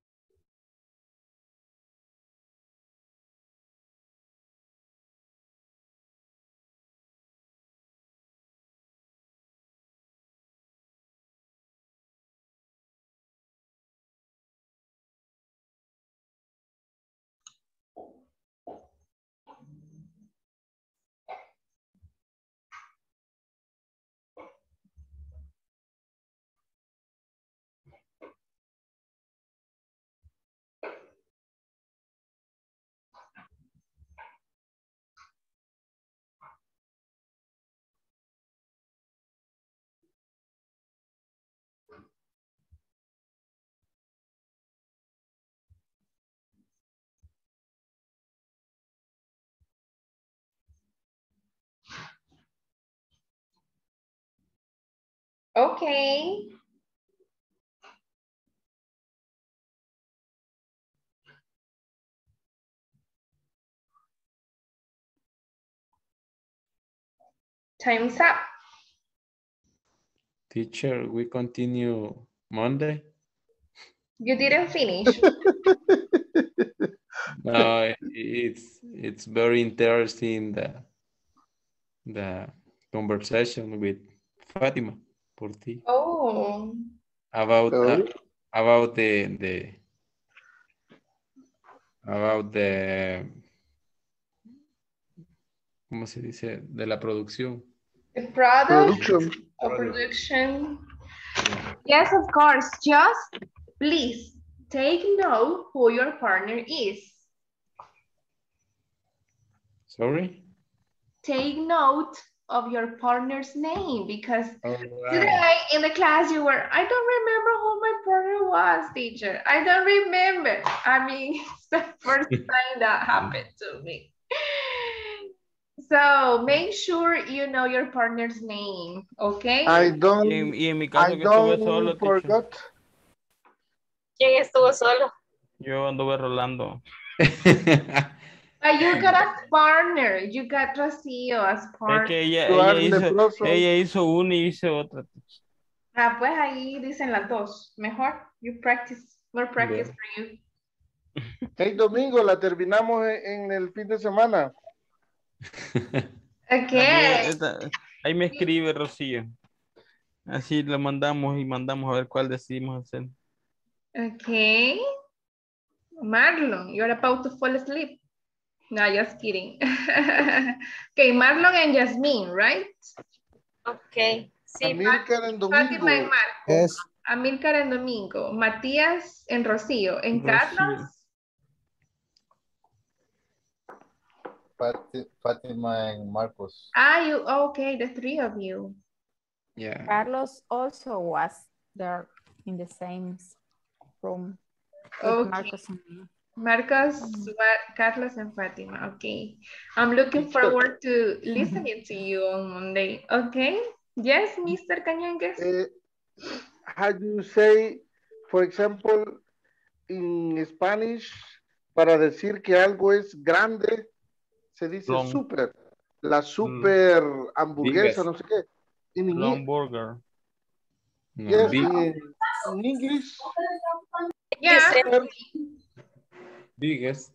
Okay. Time's up. Teacher, we continue Monday. You didn't finish. No, it's it's very interesting the the conversation with Fatima por ti Oh, about uh, about the the about the ¿cómo se dice? de la producción. the product Production. of production. Yes, of course. Just please take note who your partner is. Sorry? Take note of your partner's name because oh, All today in the class you were, I don't remember who my partner was, teacher. I don't remember. I mean, it's the first time that happened to me. So make sure you know your partner's name, okay? I Y don't, en, y en mi caso I que don't solo, forgot. ¿Quién estuvo solo? yo anduve rolando. But you got a partner. You got Rocío as Es partner. que ella, hizo, ella hizo una y hice otra. Ah, pues ahí dicen las dos. Mejor. You practice. More practice for you. Hey, domingo, la terminamos en, en el fin de semana. Okay. esta- ahí me escribe Rocío. Así lo mandamos y mandamos a ver cuál decidimos hacer. Okay. Marlon, you're about to fall asleep. No, just kidding. okay, Marlon and Jasmine, right? Okay. Sí, Amílcar en Fátima en Domingo. Marco. Yes. Amílcar en Domingo. Matías en Rocío. En Rocío. Carlos. Fatima and Marcos. Ah, you, okay, the three of you. Yeah. Carlos also was there in the same room. with Okay. Marcos and me. Marcos, Carlos, and Fatima. Okay. I'm looking forward to listening to you on Monday. Okay. Yes, Mr. Cañangues. Eh, how do you say, for example, in Spanish, para decir que algo es grande, se dice Long. super. La super Biggest. hamburguesa, no sé qué. In, English- Long burger. Yes, in, in English, Yeah. Biggest.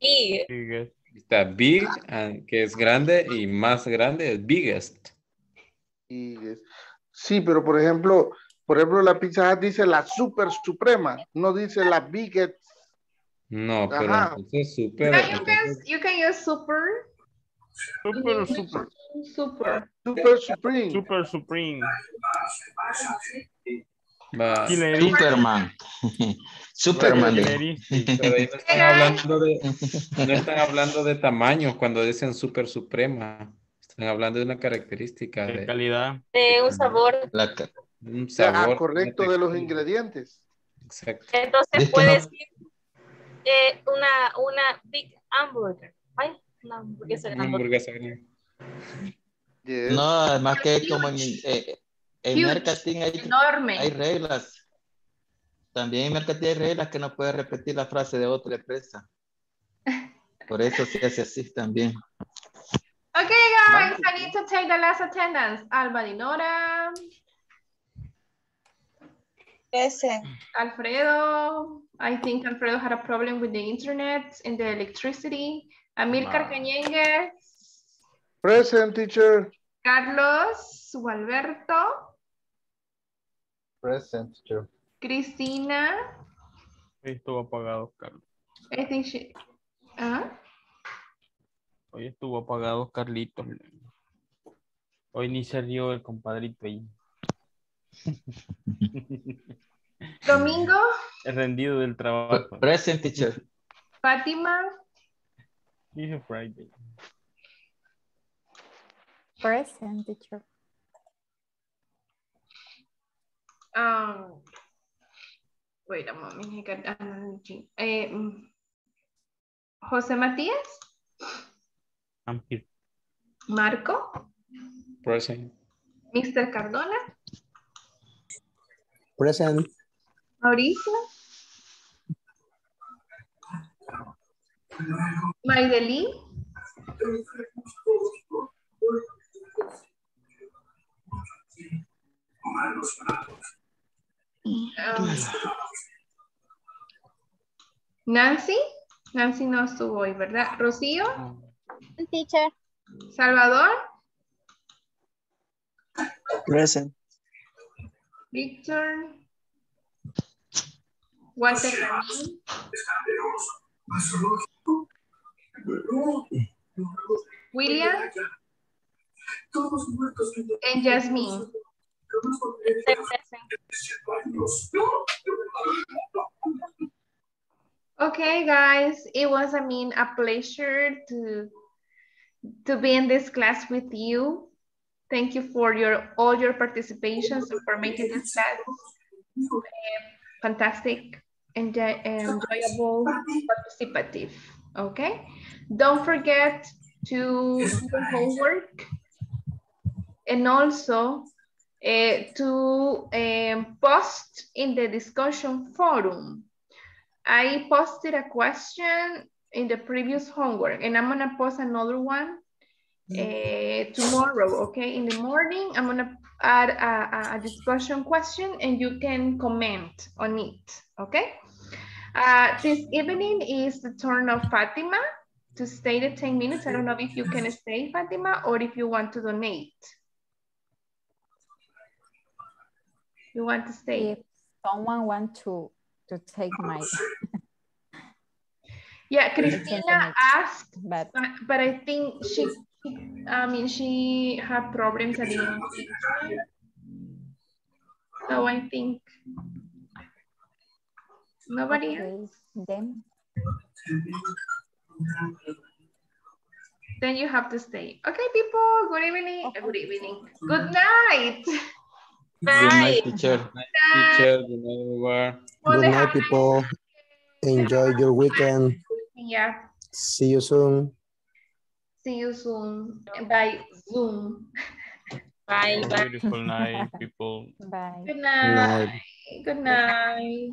Y Biggest. Está big, and- que es grande, y más grande es biggest. es- sí, pero por ejemplo, por ejemplo, la Pizza Hut dice la super suprema, no dice la biggest. No, pero Ajá. entonces super. You can, entonces, you can use super. Super, super. Super. Super supreme. Super supreme. Superman. Superman. no están hablando de, no están hablando de tamaño cuando dicen super suprema. Están hablando de una característica De de calidad. de un sabor. La un Ah, sabor. correcto, de los ingredientes. Exacto. Entonces Es que puede no- decir eh, una, una big hamburger. Ay, una hamburguesa Una grande. hamburguesa grande. Yes. No, además que como en, eh, en Huge. marketing hay, Enorme. hay reglas. También en marketing hay reglas que no puedes repetir la frase de otra empresa. Por eso se hace así también. Okay, guys, I need to take the last attendance. Alba Dinora, Present. Alfredo. I think Alfredo had a problem with the internet and the electricity. Amilcar Cañengues, Present teacher. Carlos Gualberto, Present, teacher. Cristina. Hoy estuvo apagado, Carlos. I think she. ¿Ah? Hoy estuvo apagado, Carlitos. Hoy ni se rió el compadrito ahí. Domingo, El rendido del trabajo. Present, teacher. Fátima, Dije Friday. Present teacher. Um, wait a moment. I got another thing. Eh, mm, José Matías, I'm here. Marco, Present. Mr. Cardona, Present. Mauricio, Maideli, um, Nancy, Nancy no estuvo hoy, ¿verdad? Rocío, Teacher. Salvador, Present. Víctor, Walter William, and Jasmine. Okay, guys, it was, I mean, a pleasure to to be in this class with you. Thank you for your all your participations and for making this class eh, fantastic and enjoyable, participative. Okay, don't forget to do homework and also eh, to um, post in the discussion forum. I posted a question in the previous homework and I'm gonna post another one uh, tomorrow, okay? In the morning, I'm gonna add a, a- a discussion question and you can comment on it, okay? Uh, this evening is the turn of Fatima to stay the 10 minutes. I don't know if you can stay, Fatima, or if you want to donate. You want to stay? If someone want to to take my Yeah, Christina asked, But but, I think she, I mean, she had problems at the. So I think nobody okay, then Then you have to stay. Okay, people. Good evening. Good evening. Good night. Good night, teacher. Teacher, good night, everyone. Good night, people. Enjoy your weekend. Yeah. See you soon. See you soon by Zoom. Bye, bye. Beautiful night, people. bye. Good night. night. Good night.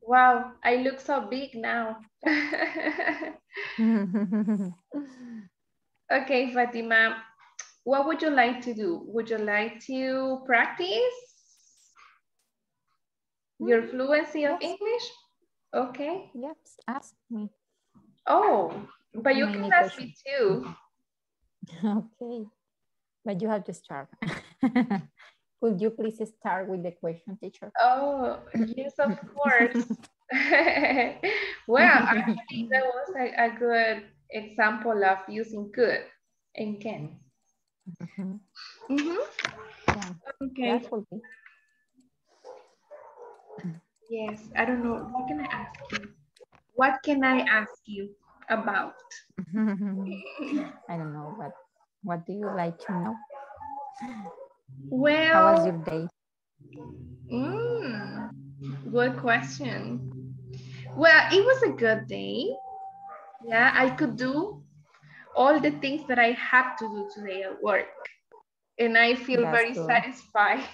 Wow, I look so big now. okay, Fatima, what would you like to do? Would you like to practice your mm-hmm. fluency of English? Okay. Yes, ask me. Oh, but you Many can ask me too. Okay, but you have to start. Could you please start with the question, teacher? Oh, yes, of course. well, actually, that was a, a good example of using could and can. Mhm. Mhm. Yeah, Okay. Yes, I don't know. What can I ask you? What can I ask you about? I don't know, but what do you like to know? Well, How was your day? Mm, good question. Well, it was a good day. Yeah, I could do all the things that I had to do today at work. And I feel That's very good. satisfied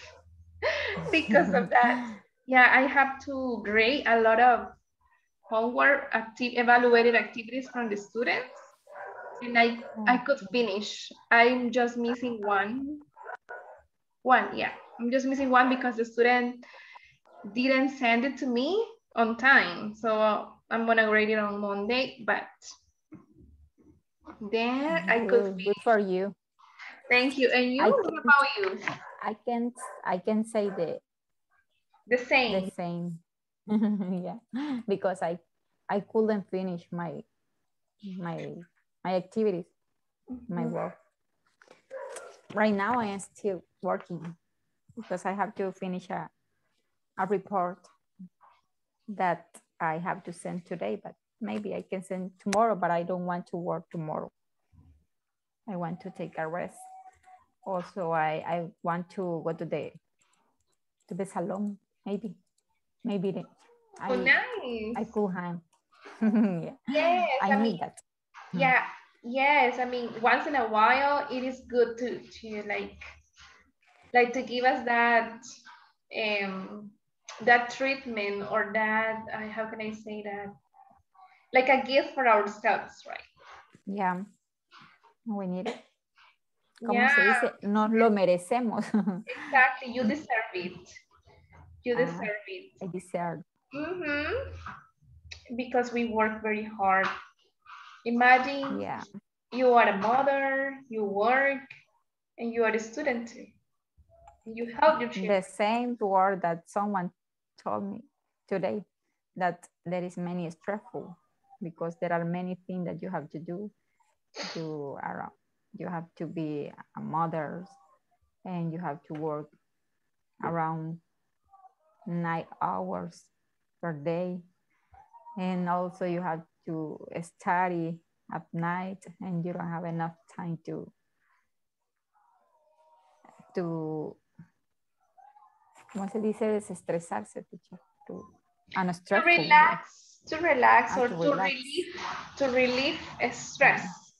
because of that. Yeah, I have to grade a lot of homework, active, evaluated activities from the students. And I, I could finish. I'm just missing one. One, yeah. I'm just missing one because the student didn't send it to me on time. So I'm gonna grade it on Monday, but then I could Good, good for you. Thank you. And you, what about you? I can I can say the The same. the same. yeah, because I I couldn't finish my my my activities, my Mhm. work. Right now I am still working because I have to finish a a report that I have to send today, but maybe I can send tomorrow, but I don't want to work tomorrow. I want to take a rest. Also, I, I want to go to the to the salon, maybe. Maybe the, Oh, I, nice. I could have. yeah. Yes, I I need mean, that. yeah, yes. I mean, once in a while, it is good to to like, like to give us that, um, that treatment or that. Uh, how can I say that? Like a gift for ourselves, right? Yeah. We need it. ¿Cómo se Yeah. dice? Nos lo merecemos. Exactly. You deserve it. You Ah. deserve it. I deserve. Mm-hmm. Because we work very hard. Imagine Yeah. you are a mother, you work, and you are a student too. You help your children. The same word that someone told me today that there is many stressful because there are many things that you have to do. You are you have to be a mother and you have to work around nine hours per day. And also you have to study at night and you don't have enough time to to ¿cómo se dice desestresarse, teacher? To, To relax, to relax, Ah, or to to relax. relieve, to relieve stress.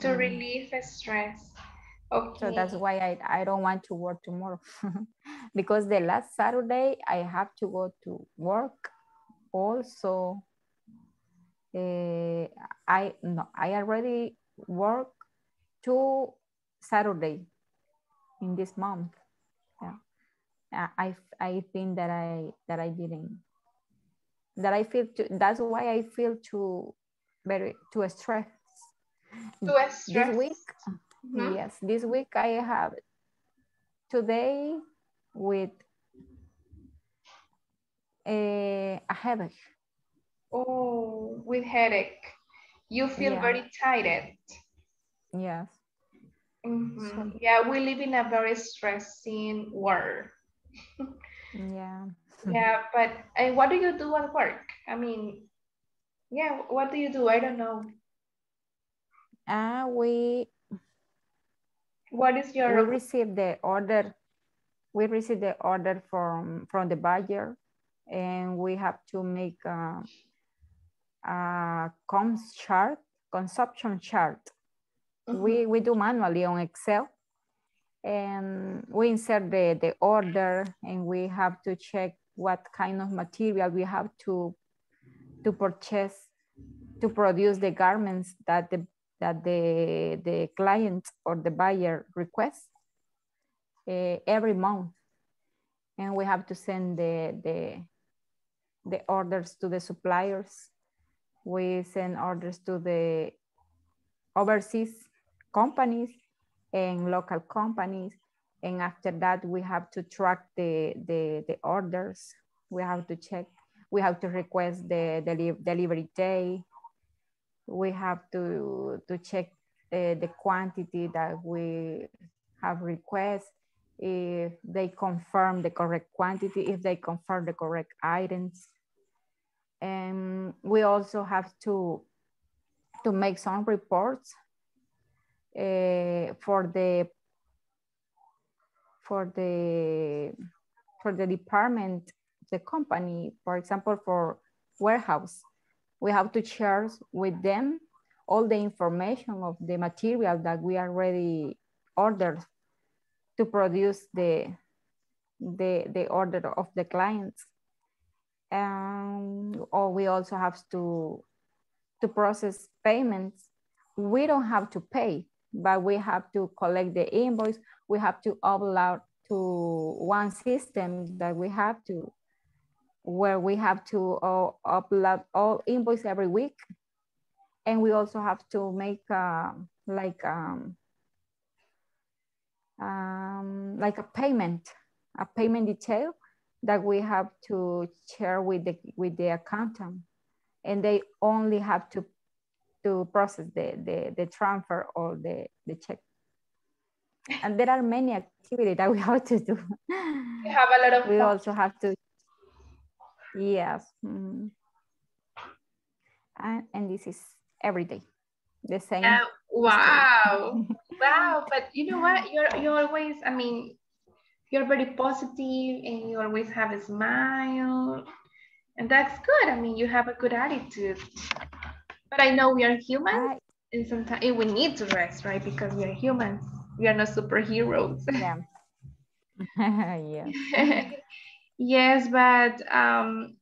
To Mm. relieve stress. Okay. So that's why I, I don't want to work tomorrow. because the last Saturday I have to go to work. Also, eh, I no, I already work two Saturday in this month. I I think that I that I didn't that I feel too, that's why I feel too very too stressed. Too This stressed. week, Mhm. yes, this week I have today with Uh, a headache. Oh, with headache. You feel Yeah. very tired. Yes. Mhm. Yeah, we live in a very stressing world. Yeah. Yeah, but uh, what do you do at work? I mean, yeah, what do you do? I don't know. Uh, we What is your we your received the order. We received the order from from the buyer, and we have to make a, a coms chart, consumption chart. We we do manually on Excel, and we insert the the order, and we have to check what kind of material we have to to purchase to produce the garments that the that the the client or the buyer requests uh, every month. And we have to send the the the orders to the suppliers. We send orders to the overseas companies and local companies. And after that we have to track the the, the orders. We have to check we have to request the, the delivery day. We have to to check uh, the quantity that we have request. If they confirm the correct quantity if they confirm the correct items. And we also have to to make some reports uh, for the for the for the department the company for example for warehouse. We have to share with them all the information of the material that we already ordered to produce the the, the order of the clients. And or we also have to to process payments. We don't have to pay but we have to collect the invoice. We have to upload to one system that we have to where we have to uh, upload all invoice every week. And we also have to make uh, like um, um, like a payment a payment detail that we have to share with the with the accountant. And they only have to to process the the, the transfer or the the check and there are many activities that we have to do You have a lot of we fun. also have to yes mhm. and, and this is every day the same Uh, wow, wow! But you know what? You're you're always. I mean, you're very positive, and you always have a smile, and that's good. I mean, you have a good attitude. But I know we are humans, and sometimes we need to rest, right? Because we are humans. We are not superheroes. yeah yeah yes, but um,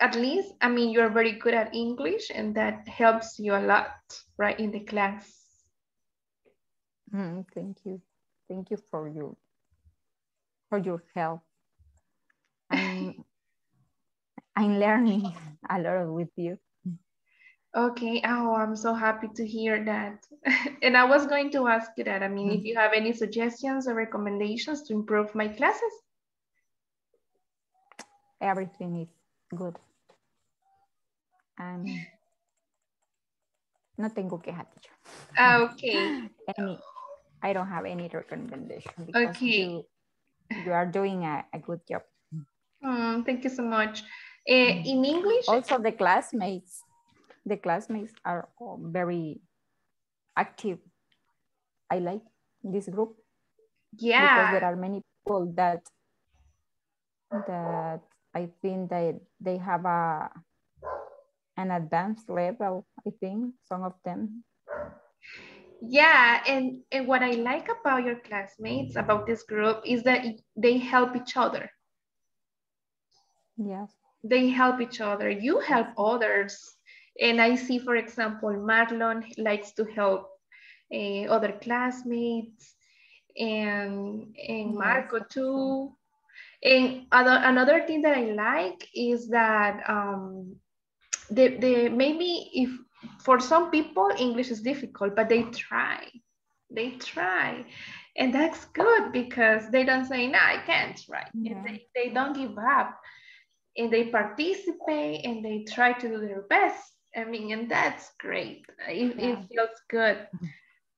at least, I mean, you're very good at English, and that helps you a lot, right, in the class. Mm, thank you thank you for your for your help i'm i'm learning a lot with you Okay. Oh, I'm so happy to hear that. and I was going to ask you that. I mean, if you have any suggestions or recommendations to improve my classes. everything is good um, no tengo quejas teacher. Ah, okay. any i don't have any recommendation because Okay. you you are doing a, a good job Hmm, thank you so much. Eh, in English, also the classmates the classmates are um, very active i like this group Yeah. because there are many people that that i think that they have a an advanced level i think some of them Yeah, and, and what I like about your classmates, about this group, is that they help each other. yes They help each other. You help others. And I see, for example, Marlon likes to help eh, other classmates and, and Marco too. And other, another thing that I like is that um, the, the, maybe if for some people English is difficult, but they try. They try. And that's good because they don't say, no, I can't, right? Yeah. They, they don't give up. and they participate and they try to do their best. I mean, and that's great. It, Yeah. it feels good.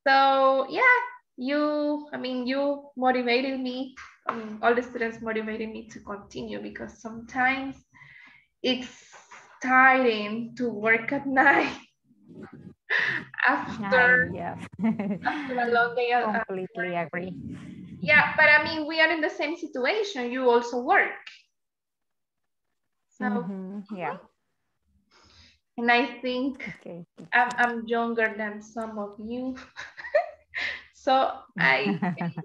So yeah, you, I mean, you motivated me. I mean, all the students motivated me to continue because sometimes it's tiring to work at night after, yeah. after a long day. Completely agree. yeah, but I mean, we are in the same situation. You also work. So, Mhm, Yeah. And I think Okay. I'm, I'm younger than some of you. so I,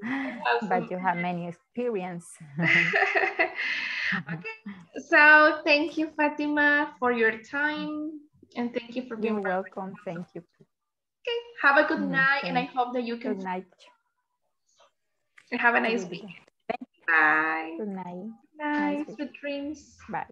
but you have many experience. okay. so thank you, Fatima, for your time. And thank you for being You're welcome. Thank you. Okay, have a good Mhm, night, and I hope that you can Good night. And have a nice Good week. Bye. Good night. Nice, week. sweet dreams. Bye.